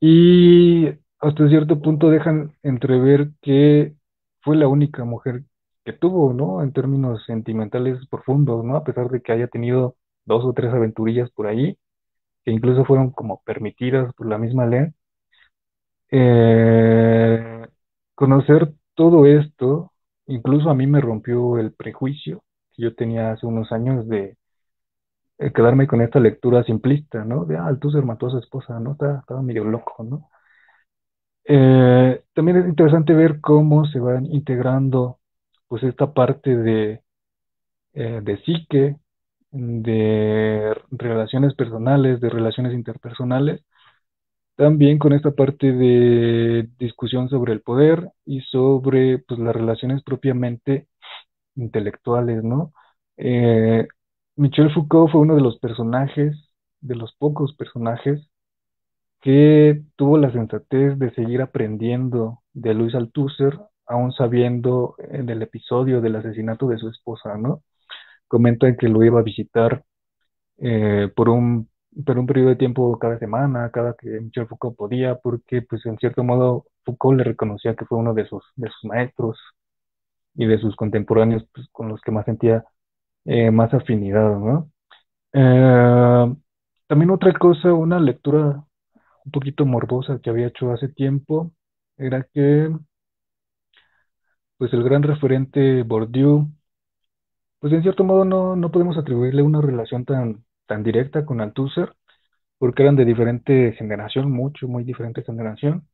y hasta cierto punto dejan entrever que fue la única mujer que tuvo, ¿no? En términos sentimentales profundos, ¿no? A pesar de que haya tenido dos o tres aventurillas por ahí, que incluso fueron como permitidas por la misma ley. Eh, conocer todo esto, incluso a mí me rompió el prejuicio que yo tenía hace unos años de eh, quedarme con esta lectura simplista, ¿no? De, ah, Althusser mató a su esposa, ¿no? Estaba, medio loco, ¿no? Eh, también es interesante ver cómo se van integrando pues esta parte de, eh, de psique, de relaciones personales, de relaciones interpersonales, también con esta parte de discusión sobre el poder y sobre pues las relaciones propiamente intelectuales, ¿no? Eh, Michel Foucault fue uno de los personajes, de los pocos personajes que tuvo la sensatez de seguir aprendiendo de Luis Althusser, aún sabiendo en el episodio del asesinato de su esposa, ¿no? Comenta que lo iba a visitar eh, por un, por un periodo de tiempo cada semana, cada que Michel Foucault podía, porque pues en cierto modo Foucault le reconocía que fue uno de sus, de sus maestros y de sus contemporáneos pues, con los que más sentía eh, más afinidad, ¿no? Eh, también otra cosa, una lectura un poquito morbosa que había hecho hace tiempo era que pues el gran referente Bourdieu, pues en cierto modo no, no podemos atribuirle una relación tan, tan directa con Althusser, porque eran de diferente generación, mucho, muy diferente generación,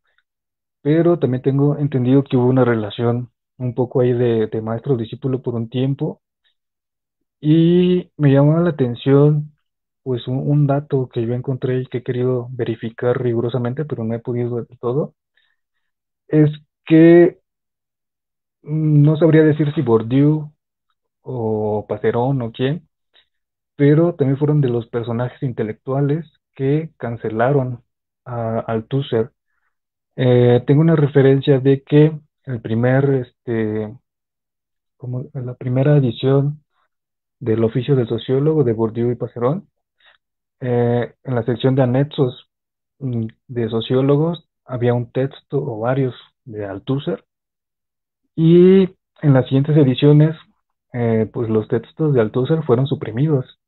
pero también tengo entendido que hubo una relación un poco ahí de, de maestro-discípulo por un tiempo, y me llamó la atención pues un, dato que yo encontré y que he querido verificar rigurosamente, pero no he podido del todo, es que no sabría decir si Bourdieu o Pacerón o quién, pero también fueron de los personajes intelectuales que cancelaron a Althusser. Eh, tengo una referencia de que el primer, este, como la primera edición del oficio del sociólogo de Bourdieu y Pacerón, eh, en la sección de anexos mm, de sociólogos había un texto o varios de Althusser y en las siguientes ediciones, eh, pues los textos de Althusser fueron suprimidos.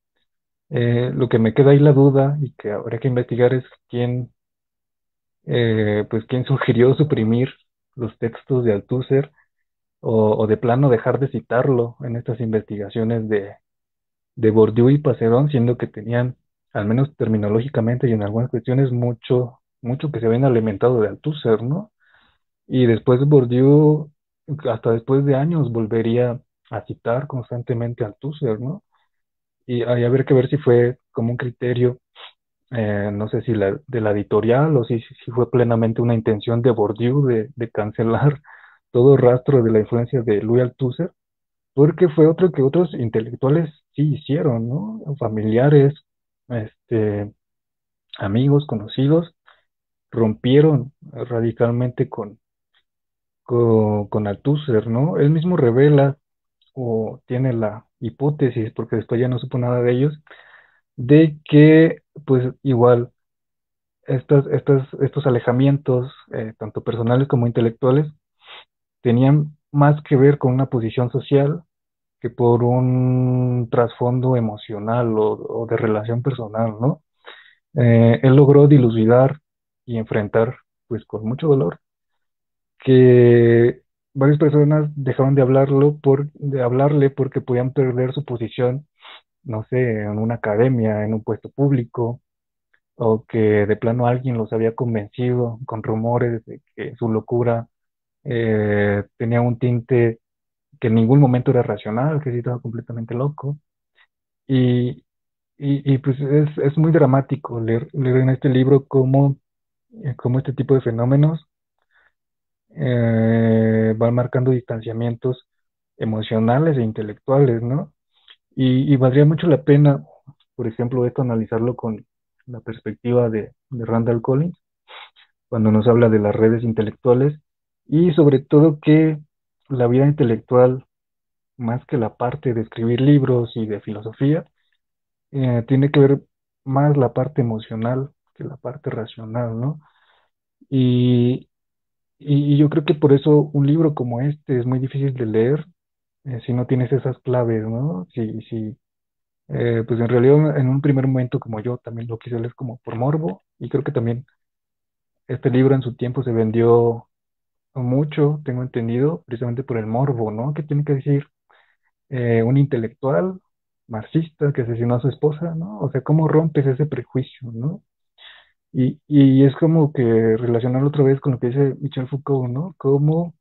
Eh, lo que me queda ahí la duda y que habría que investigar es quién, eh, pues quién sugirió suprimir los textos de Althusser o, o de plano dejar de citarlo en estas investigaciones de, de Bourdieu y Pacerón, siendo que tenían, al menos terminológicamente y en algunas cuestiones, mucho, mucho que se habían alimentado de Althusser, ¿no? Y después Bourdieu, hasta después de años, volvería a citar constantemente a Althusser, ¿no? Y ahí habría que ver si fue como un criterio eh, no sé si la, de la editorial o si, si fue plenamente una intención de Bourdieu de, de cancelar todo rastro de la influencia de Louis Althusser, porque fue otro que otros intelectuales sí hicieron, ¿no? Familiares, este, amigos, conocidos, rompieron radicalmente con, con, Althusser, ¿no? Él mismo revela o tiene la hipótesis, porque después ya no supo nada de ellos, de que pues igual estos, estos, estos alejamientos, eh, tanto personales como intelectuales, tenían más que ver con una posición social que por un trasfondo emocional o, de relación personal, ¿no? Eh, él logró dilucidar y enfrentar, pues con mucho dolor, que varias personas dejaron de hablarlo por, de hablarle porque podían perder su posición, no sé, en una academia, en un puesto público, o que de plano alguien los había convencido con rumores de que su locura eh, tenía un tinte que en ningún momento era racional, que sí estaba completamente loco. Y, y, y, pues es, es muy dramático leer, leer en este libro cómo, eh, cómo este tipo de fenómenos eh, van marcando distanciamientos emocionales e intelectuales, ¿no? Y, y valdría mucho la pena por ejemplo, esto analizarlo con la perspectiva de, de Randall Collins, cuando nos habla de las redes intelectuales y sobre todo que la vida intelectual, más que la parte de escribir libros y de filosofía, eh, tiene que ver más la parte emocional que la parte racional, ¿no? Y, y, yo creo que por eso un libro como este es muy difícil de leer eh, si no tienes esas claves, ¿no? Si, si, eh, pues en realidad en un primer momento como yo también lo quise leer como por morbo y creo que también este libro en su tiempo se vendió mucho, tengo entendido, precisamente por el morbo, ¿no? ¿Qué tiene que decir eh, un intelectual marxista que asesinó a su esposa, ¿no? O sea, ¿cómo rompes ese prejuicio, ¿no? Y, y es como que relacionarlo otra vez con lo que dice Michel Foucault, ¿no? Cómo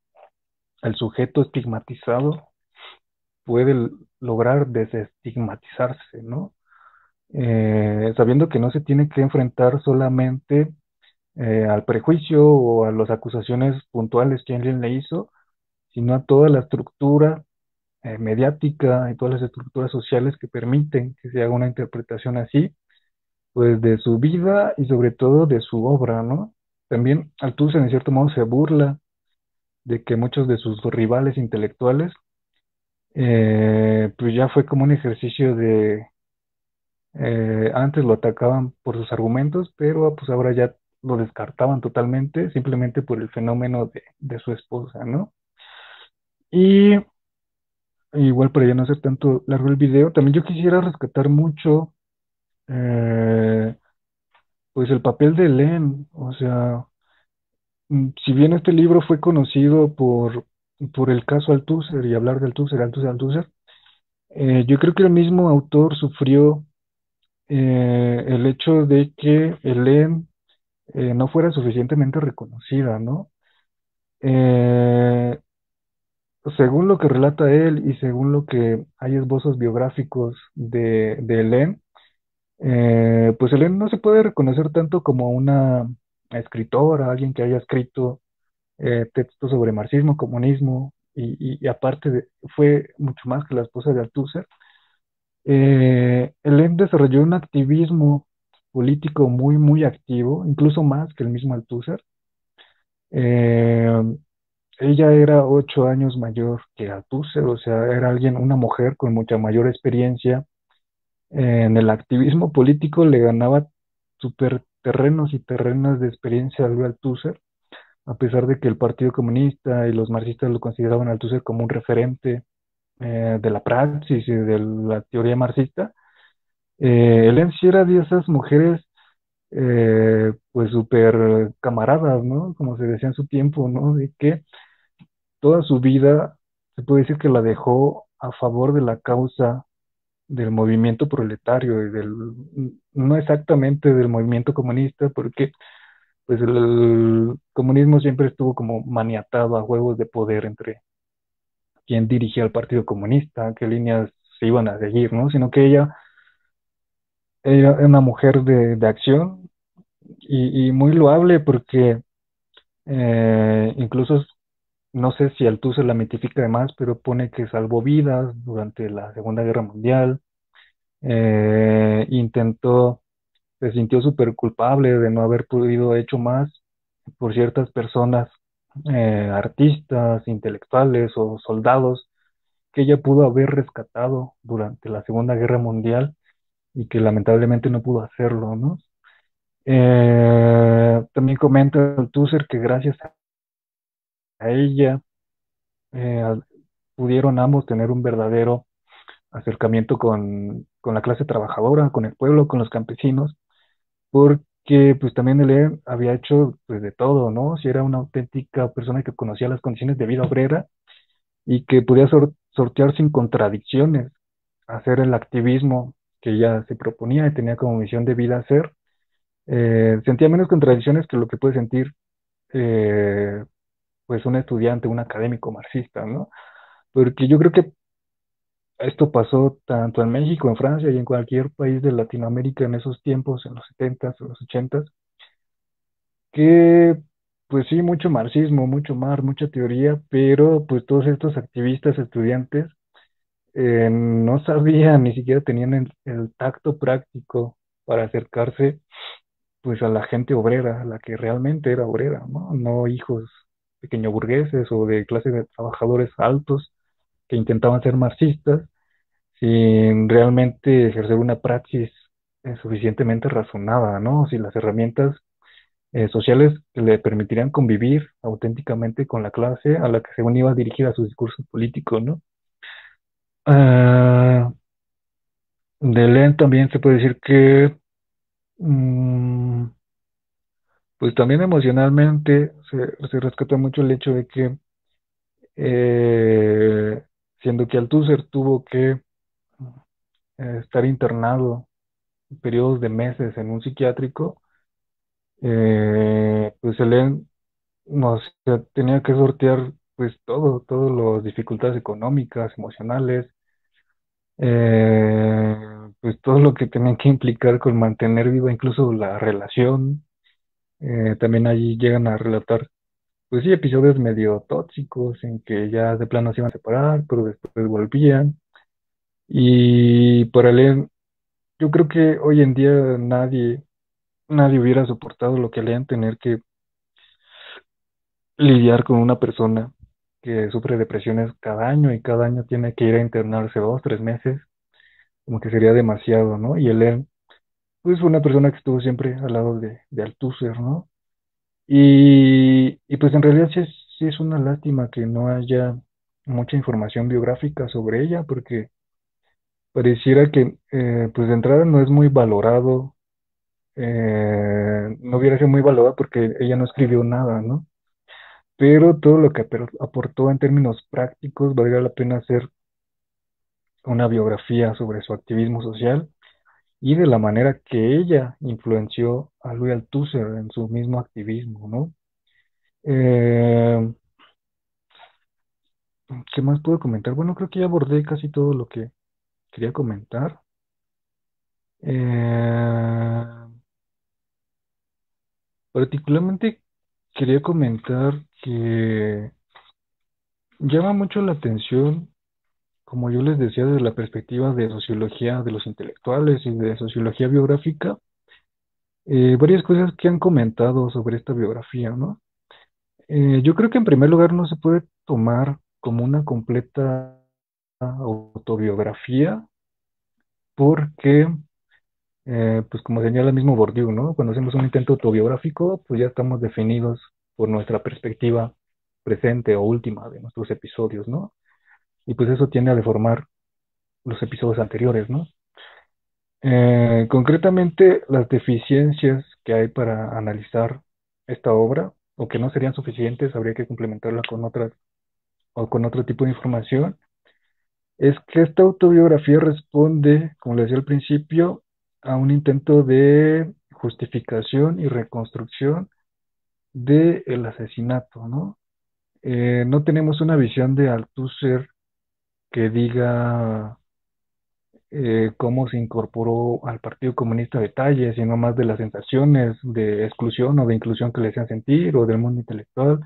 el sujeto estigmatizado puede lograr desestigmatizarse, ¿no? Eh, sabiendo que no se tiene que enfrentar solamente eh, al prejuicio o a las acusaciones puntuales que alguien le hizo, sino a toda la estructura eh, mediática y todas las estructuras sociales que permiten que se haga una interpretación así, pues de su vida y sobre todo de su obra, ¿no? También Althusser en cierto modo se burla de que muchos de sus rivales intelectuales, eh, pues ya fue como un ejercicio de, antes lo atacaban por sus argumentos, pero pues ahora ya lo descartaban totalmente simplemente por el fenómeno de, su esposa, ¿no? Y igual para ya no hacer tanto largo el video, también yo quisiera rescatar mucho eh, pues el papel de Len, o sea, mm, si bien este libro fue conocido por, por el caso Althusser y hablar de Althusser, Althusser, Althusser, eh, yo creo que el mismo autor sufrió eh, el hecho de que Helen eh, no fuera suficientemente reconocida, ¿no? Eh, según lo que relata él y según lo que hay esbozos biográficos de, de Helen, eh, pues Helen no se puede reconocer tanto como una escritora, alguien que haya escrito textos sobre marxismo, comunismo, y, y, aparte de, fue mucho más que la esposa de Althusser. Eh, Helen desarrolló un activismo político muy, muy activo, incluso más que el mismo Althusser. Eh, ella era ocho años mayor que Althusser, o sea, era alguien, una mujer con mucha mayor experiencia en el activismo político, le ganaba super terrenos y terrenos de experiencia al Althusser, a pesar de que el Partido Comunista y los marxistas lo consideraban Althusser como un referente eh, de la praxis y de la teoría marxista. Eh, Helen sí era de esas mujeres eh, pues súper camaradas, ¿no? Como se decía en su tiempo, ¿no? De que toda su vida se puede decir que la dejó a favor de la causa del movimiento proletario y del, no exactamente del movimiento comunista, porque pues el, el comunismo siempre estuvo como maniatado a juegos de poder entre quién dirigía el Partido Comunista, qué líneas se iban a seguir, ¿no? Sino que ella era una mujer de, de acción y, y, muy loable porque eh, incluso no sé si Althusser la mitifica además, pero pone que salvó vidas durante la Segunda Guerra Mundial, eh, intentó, se sintió súper culpable de no haber podido hecho más por ciertas personas, eh, artistas, intelectuales o soldados que ella pudo haber rescatado durante la Segunda Guerra Mundial y que lamentablemente no pudo hacerlo, ¿no? Eh, también comenta Althusser que gracias a ella eh, pudieron ambos tener un verdadero acercamiento con, con, la clase trabajadora, con el pueblo, con los campesinos, porque pues también él había hecho pues de todo, ¿no? Si era una auténtica persona que conocía las condiciones de vida obrera y que podía sor sortear sin contradicciones, hacer el activismo que ella se proponía y tenía como misión de vida hacer, eh, sentía menos contradicciones que lo que puede sentir eh, pues un estudiante, un académico marxista, ¿no? Porque yo creo que esto pasó tanto en México, en Francia y en cualquier país de Latinoamérica en esos tiempos, en los 70s, en los 80s, que pues sí, mucho marxismo, mucho mar, mucha teoría, pero pues todos estos activistas, estudiantes, eh, no sabían, ni siquiera tenían el, tacto práctico para acercarse pues a la gente obrera, a la que realmente era obrera, ¿no? No hijos pequeño burgueses o de clase de trabajadores altos que intentaban ser marxistas sin realmente ejercer una praxis eh, suficientemente razonada, ¿no? Si las herramientas eh, sociales le permitirían convivir auténticamente con la clase a la que según iba dirigida su discurso político, ¿no? Ah, de Len también se puede decir que, mm, pues también emocionalmente se, se rescata mucho el hecho de que, eh, siendo que Althusser tuvo que eh, estar internado periodos de meses en un psiquiátrico, eh, pues Helen no sé, tenía que sortear pues todo, todas las dificultades económicas, emocionales, eh, pues todo lo que tenía que implicar con mantener viva incluso la relación. Eh, también allí llegan a relatar, pues sí, episodios medio tóxicos en que ya de plano se iban a separar, pero después volvían. Y para leer, yo creo que hoy en día nadie, nadie hubiera soportado lo que lean tener que lidiar con una persona que sufre depresiones cada año y cada año tiene que ir a internarse dos, tres meses, como que sería demasiado, ¿no? Y Helen, pues fue una persona que estuvo siempre al lado de, de Althusser, ¿no? Y, y pues en realidad sí es, sí es una lástima que no haya mucha información biográfica sobre ella, porque pareciera que eh, pues de entrada no es muy valorado, eh, no hubiera sido muy valorado porque ella no escribió nada, ¿no? Pero todo lo que aportó en términos prácticos valdría la pena hacer una biografía sobre su activismo social y de la manera que ella influenció a Louis Althusser en su mismo activismo, ¿no? Eh, ¿qué más puedo comentar? Bueno, creo que ya abordé casi todo lo que quería comentar. Eh, particularmente quería comentar que llama mucho la atención, como yo les decía, desde la perspectiva de sociología de los intelectuales y de sociología biográfica, eh, varias cosas que han comentado sobre esta biografía, ¿no? Eh, yo creo que en primer lugar no se puede tomar como una completa autobiografía porque eh, pues como señala el mismo Bourdieu, ¿no? Cuando hacemos un intento autobiográfico, pues ya estamos definidos por nuestra perspectiva presente o última de nuestros episodios, ¿no? Y pues eso tiende a deformar los episodios anteriores, ¿no? Eh, concretamente, las deficiencias que hay para analizar esta obra, o que no serían suficientes, habría que complementarla con otras o con otro tipo de información, es que esta autobiografía responde, como les decía al principio, a un intento de justificación y reconstrucción del el asesinato, ¿no? Eh, no tenemos una visión de Althusser que diga eh, cómo se incorporó al Partido Comunista detalles, sino más de las sensaciones de exclusión o de inclusión que le hacían sentir o del mundo intelectual.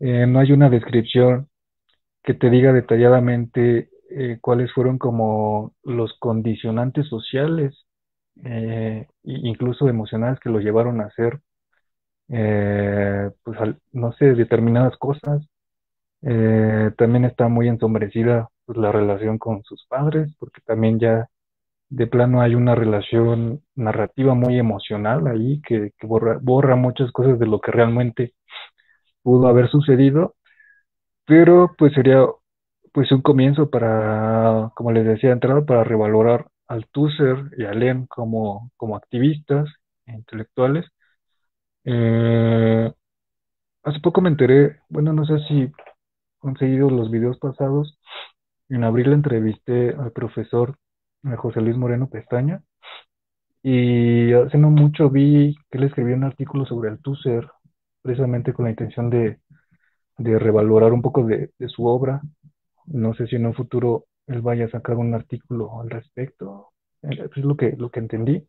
Eh, no hay una descripción que te diga detalladamente cuáles fueron como los condicionantes sociales eh, incluso emocionales que lo llevaron a hacer, eh, pues, no sé, determinadas cosas. Eh, también está muy ensombrecida pues, la relación con sus padres, porque también ya de plano hay una relación narrativa muy emocional ahí que, borra, muchas cosas de lo que realmente pudo haber sucedido, pero pues sería pues un comienzo para, como les decía, entrar para revalorar Althusser y Alem como, como activistas intelectuales. Eh, hace poco me enteré, bueno, no sé si han seguido los videos pasados. En abril entrevisté al profesor eh, José Luis Moreno Pestaña y hace no mucho vi que él escribió un artículo sobre Althusser, precisamente con la intención de, revalorar un poco de, de su obra. No sé si en un futuro él vaya a sacar un artículo al respecto. Es lo que, lo que entendí.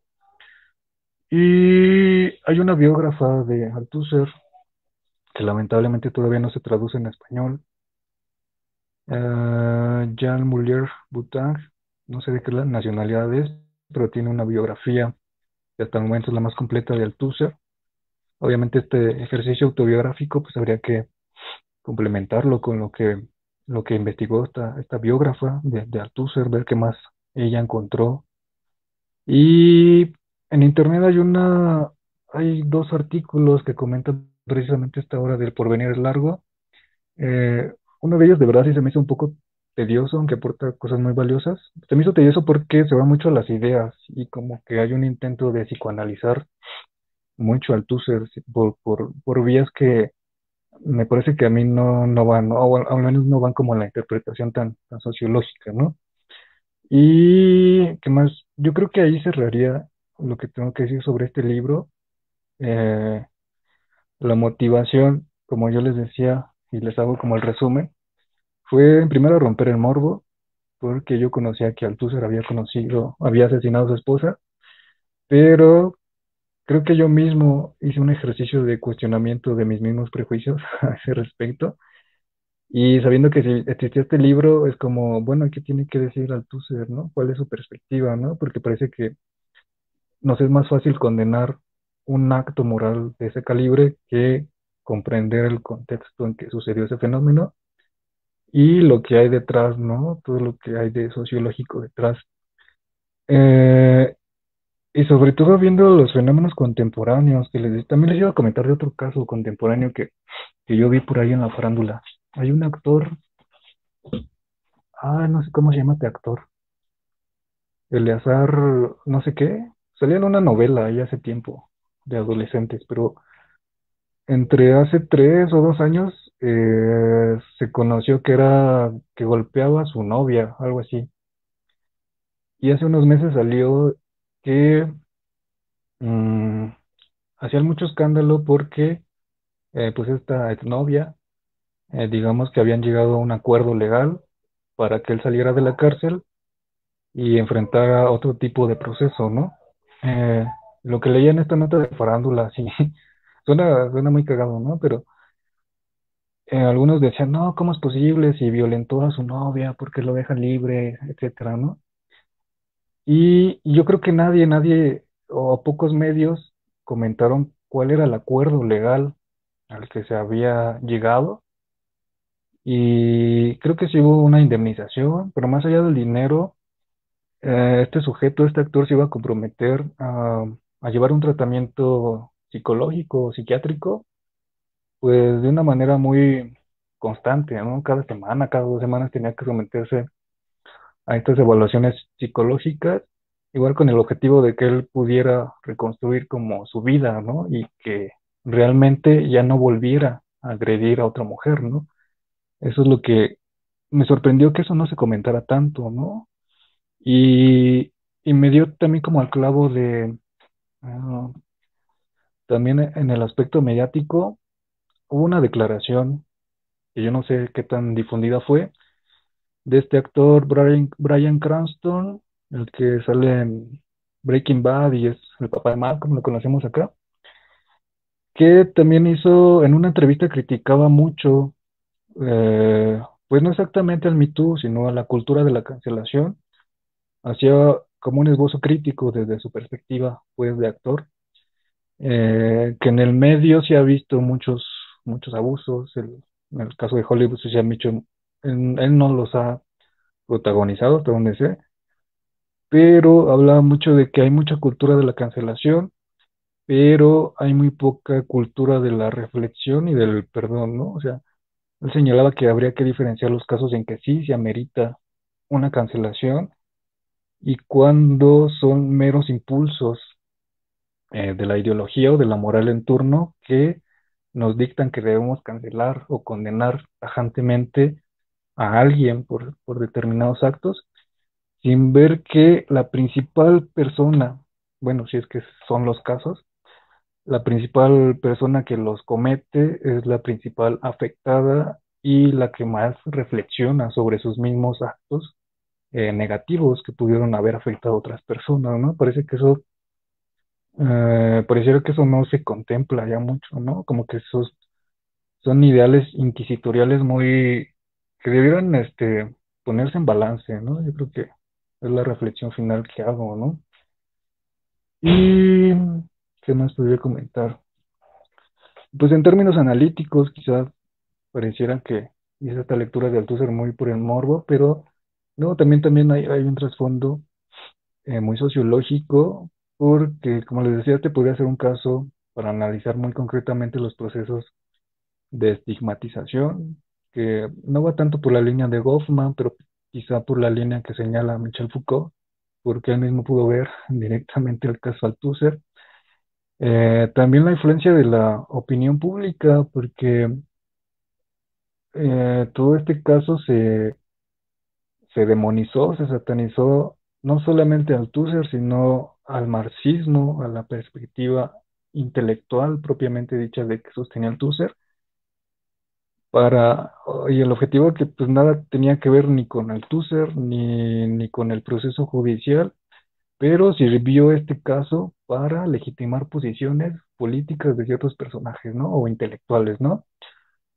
Y hay una biógrafa de Althusser que lamentablemente todavía no se traduce en español. eh, Jean Muller Boutang, no sé de qué nacionalidad es, pero tiene una biografía que hasta el momento es la más completa de Althusser. Obviamente este ejercicio autobiográfico pues habría que complementarlo con lo que, lo que investigó esta, esta biógrafa de, de Althusser, ver qué más ella encontró. Y en internet hay una, hay dos artículos que comentan precisamente esta hora del porvenir largo. Eh, uno de ellos de verdad sí se me hizo un poco tedioso, aunque aporta cosas muy valiosas. Se me hizo tedioso porque se va mucho a las ideas y como que hay un intento de psicoanalizar mucho al Tusser por, por, por vías que me parece que a mí no, no van, o al menos no van como la interpretación tan, tan sociológica, ¿no? Y qué más, yo creo que ahí cerraría lo que tengo que decir sobre este libro. Eh, la motivación, como yo les decía, y les hago como el resumen, fue primero romper el morbo, porque yo conocía que Althusser había conocido, había asesinado a su esposa, pero creo que yo mismo hice un ejercicio de cuestionamiento de mis mismos prejuicios a ese respecto. Y sabiendo que si existía este libro, es como, bueno, ¿qué tiene que decir Althusser, no? ¿Cuál es su perspectiva, no? Porque parece que nos es más fácil condenar un acto moral de ese calibre que comprender el contexto en que sucedió ese fenómeno y lo que hay detrás, ¿no? Todo lo que hay de sociológico detrás. Eh, y sobre todo viendo los fenómenos contemporáneos, que les, también les iba a comentar de otro caso contemporáneo que, que yo vi por ahí en la farándula. Hay un actor, ah, no sé cómo se llama este actor, Eleazar, no sé qué, salía en una novela ahí hace tiempo, de adolescentes, pero entre hace tres o dos años eh, se conoció que era que golpeaba a su novia, algo así. Y hace unos meses salió que mm, hacían mucho escándalo porque eh, pues esta exnovia, eh, digamos que habían llegado a un acuerdo legal para que él saliera de la cárcel y enfrentara otro tipo de proceso, ¿no? Eh, lo que leía en esta nota de farándula, sí, suena, suena muy cagado, ¿no? Pero eh, algunos decían, no, ¿cómo es posible si violentó a su novia, porque lo dejan libre, etcétera, ¿no? Y, y yo creo que nadie, nadie, o pocos medios comentaron cuál era el acuerdo legal al que se había llegado. Y creo que sí hubo una indemnización, pero más allá del dinero, eh, este sujeto, este actor se iba a comprometer a, a llevar un tratamiento psicológico o psiquiátrico, pues de una manera muy constante, ¿no? Cada semana, cada dos semanas tenía que someterse a estas evaluaciones psicológicas, igual con el objetivo de que él pudiera reconstruir como su vida, ¿no? Y que realmente ya no volviera a agredir a otra mujer, ¿no? Eso es lo que me sorprendió que eso no se comentara tanto, ¿no? Y, me dio también como al clavo de, uh, también en el aspecto mediático, hubo una declaración, que yo no sé qué tan difundida fue, de este actor Brian, Brian Cranston, el que sale en Breaking Bad y es el papá de Malcolm, lo conocemos acá, que también hizo, en una entrevista criticaba mucho, eh, pues no exactamente al Me Too, sino a la cultura de la cancelación, hacía como un esbozo crítico desde su perspectiva, pues, de actor, eh, que en el medio se ha visto muchos, muchos abusos, el, en el caso de Hollywood se han dicho, él, él no los ha protagonizado hasta donde sé, pero habla mucho de que hay mucha cultura de la cancelación, pero hay muy poca cultura de la reflexión y del perdón, ¿no? O sea, él señalaba que habría que diferenciar los casos en que sí se amerita una cancelación y cuando son meros impulsos eh, de la ideología o de la moral en turno que nos dictan que debemos cancelar o condenar tajantemente a alguien por, por determinados actos, sin ver que la principal persona, bueno, si es que son los casos, la principal persona que los comete es la principal afectada y la que más reflexiona sobre sus mismos actos eh, negativos que pudieron haber afectado a otras personas, ¿no? Parece que eso, eh, pareciera que eso no se contempla ya mucho, ¿no? Como que esos son ideales inquisitoriales muy, que debieran este, ponerse en balance, ¿no? Yo creo que es la reflexión final que hago, ¿no? Y, ¿qué más podría comentar? Pues en términos analíticos, quizás pareciera que hice esta lectura de Althusser muy por el morbo, pero no, también, también hay, hay un trasfondo eh, muy sociológico, porque, como les decía, te podría hacer un caso para analizar muy concretamente los procesos de estigmatización, que no va tanto por la línea de Goffman, pero quizá por la línea que señala Michel Foucault, porque él mismo pudo ver directamente el caso Althusser. Eh, también la influencia de la opinión pública, porque eh, todo este caso se, se demonizó, se satanizó no solamente al Althusser, sino al marxismo, a la perspectiva intelectual propiamente dicha de que sostenía Althusser, para, y el objetivo que pues nada tenía que ver ni con Althusser ni, ni con el proceso judicial, pero sirvió este caso para legitimar posiciones políticas de ciertos personajes, ¿no? O intelectuales, ¿no?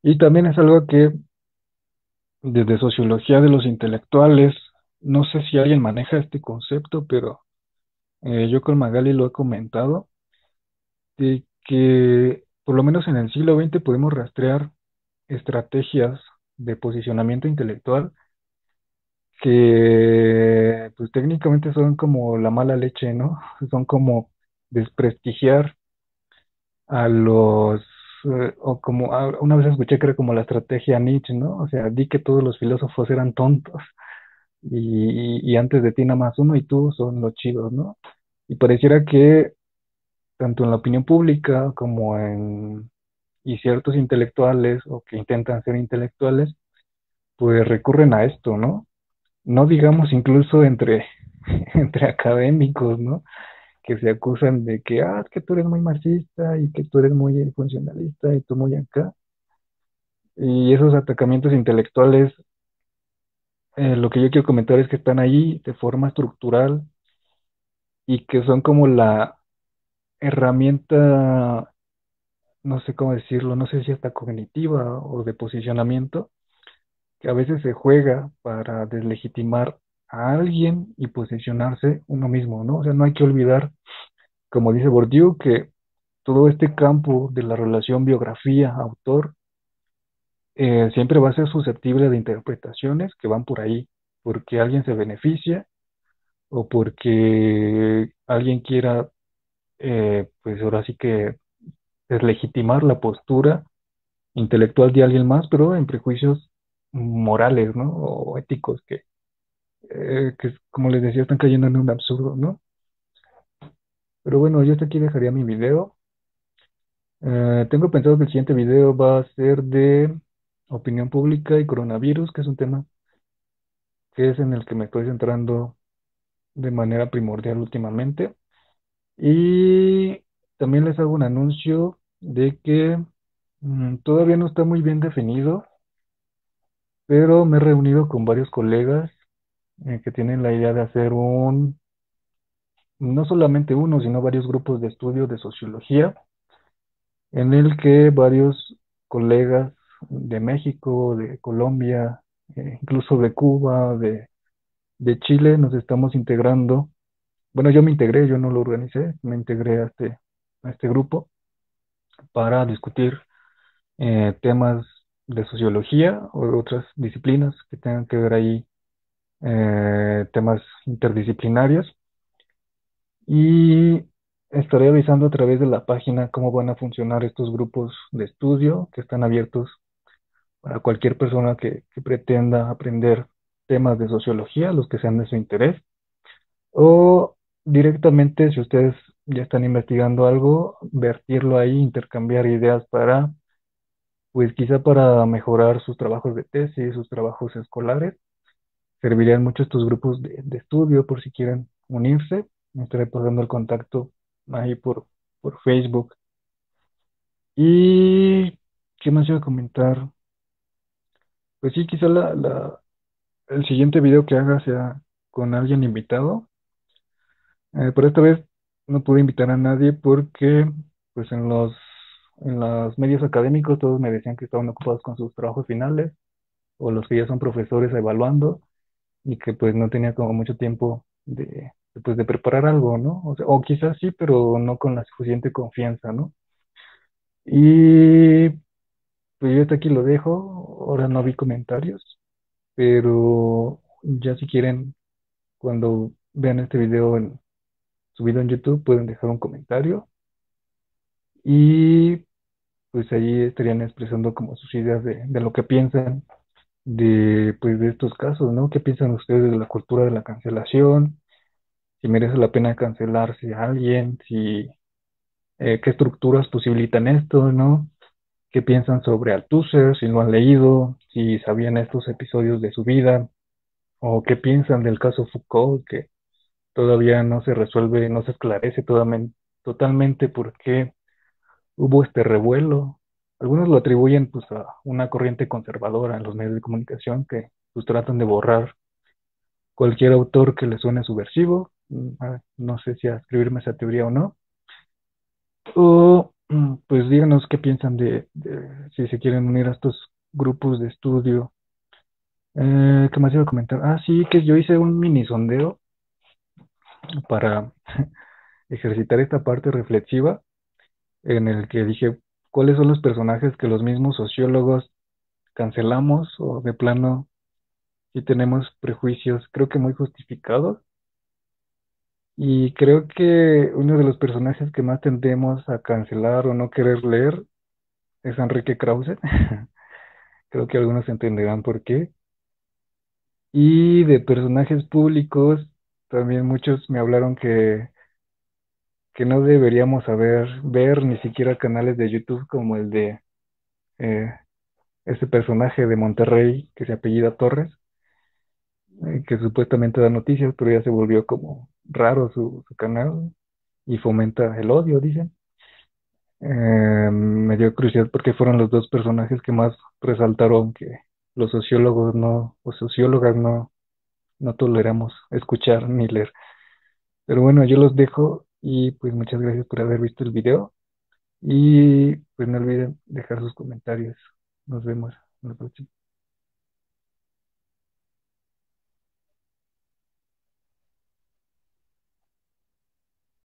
Y también es algo que desde sociología de los intelectuales, no sé si alguien maneja este concepto, pero eh, yo con Magali lo he comentado, de que por lo menos en el siglo XX podemos rastrear estrategias de posicionamiento intelectual que pues técnicamente son como la mala leche, ¿no? Son como desprestigiar a los, eh, o como una vez escuché era como la estrategia Nietzsche, ¿no? O sea, di que todos los filósofos eran tontos y, y antes de ti nada más uno y tú son los chidos, ¿no? Y pareciera que tanto en la opinión pública como en y ciertos intelectuales o que intentan ser intelectuales, pues recurren a esto, ¿no? No digamos incluso entre, entre académicos, ¿no? Que se acusan de que, ah, es que tú eres muy marxista y que tú eres muy funcionalista y tú muy acá. Y esos atacamientos intelectuales, eh, lo que yo quiero comentar es que están ahí de forma estructural y que son como la herramienta no sé cómo decirlo, no sé si hasta cognitiva o de posicionamiento, que a veces se juega para deslegitimar a alguien y posicionarse uno mismo, ¿no? O sea, no hay que olvidar, como dice Bourdieu, que todo este campo de la relación biografía-autor eh, siempre va a ser susceptible de interpretaciones que van por ahí, porque alguien se beneficia o porque alguien quiera, eh, pues ahora sí que legitimar la postura intelectual de alguien más, pero en prejuicios morales, ¿no? O éticos que, eh, que, como les decía, están cayendo en un absurdo, ¿no? Pero bueno, yo hasta aquí dejaría mi video. Eh, tengo pensado que el siguiente video va a ser de opinión pública y coronavirus, que es un tema que es en el que me estoy centrando de manera primordial últimamente. Y también les hago un anuncio de que mm, todavía no está muy bien definido, pero me he reunido con varios colegas eh, que tienen la idea de hacer un, no solamente uno, sino varios grupos de estudio de sociología, en el que varios colegas de México, de Colombia, eh, incluso de Cuba, de, de Chile, nos estamos integrando. Bueno, yo me integré, yo no lo organicé, me integré a este, a este grupo para discutir eh, temas de sociología o otras disciplinas que tengan que ver ahí, eh, temas interdisciplinarios. Y estaré avisando a través de la página cómo van a funcionar estos grupos de estudio que están abiertos para cualquier persona que, que pretenda aprender temas de sociología, los que sean de su interés, o directamente si ustedes ya están investigando algo, vertirlo ahí, intercambiar ideas para, pues quizá para mejorar sus trabajos de tesis, sus trabajos escolares. Servirían mucho estos grupos de, estudio por si quieren unirse. Me estaré pasando el contacto ahí por, por Facebook. Y, ¿qué más iba a comentar? Pues sí, quizá la, la, el siguiente video que haga sea con alguien invitado. Eh, esta vez no pude invitar a nadie porque pues en los en los medios académicos todos me decían que estaban ocupados con sus trabajos finales o los que ya son profesores evaluando y que pues no tenía como mucho tiempo de, pues, de preparar algo, ¿no? O, sea, o quizás sí, pero no con la suficiente confianza, ¿no? Y pues yo hasta aquí lo dejo, ahora no vi comentarios, pero ya si quieren, cuando vean este video en, subido en YouTube, pueden dejar un comentario y pues ahí estarían expresando como sus ideas de, de lo que piensan de, pues, de estos casos, ¿no? ¿Qué piensan ustedes de la cultura de la cancelación? Si merece la pena cancelarse a alguien, si, eh, qué estructuras posibilitan esto, ¿no? ¿Qué piensan sobre Althusser? Si lo han leído, si sabían estos episodios de su vida, o qué piensan del caso Foucault, que todavía no se resuelve, no se esclarece totalmente, totalmente por qué hubo este revuelo. Algunos lo atribuyen pues a una corriente conservadora en los medios de comunicación que pues tratan de borrar cualquier autor que le suene subversivo. Mm, no sé si a escribirme esa teoría o no. O mm, pues díganos qué piensan de, de si se quieren unir a estos grupos de estudio. Eh, ¿qué más iba a comentar? Ah, sí, que yo hice un mini sondeo para ejercitar esta parte reflexiva en el que dije cuáles son los personajes que los mismos sociólogos cancelamos o de plano si tenemos prejuicios, creo que muy justificados. Y creo que uno de los personajes que más tendemos a cancelar o no querer leer es Enrique Krause. creo que algunos entenderán por qué. Y de personajes públicos, también muchos me hablaron que que no deberíamos saber ver ni siquiera canales de YouTube como el de eh, ese personaje de Monterrey que se apellida Torres, eh, que supuestamente da noticias, pero ya se volvió como raro su, canal y fomenta el odio, dicen. Eh, me dio curiosidad porque fueron los dos personajes que más resaltaron que los sociólogos no, o sociólogas no, no toleramos escuchar ni leer. Pero bueno, yo los dejo y pues muchas gracias por haber visto el video. Y pues no olviden dejar sus comentarios. Nos vemos en la próxima.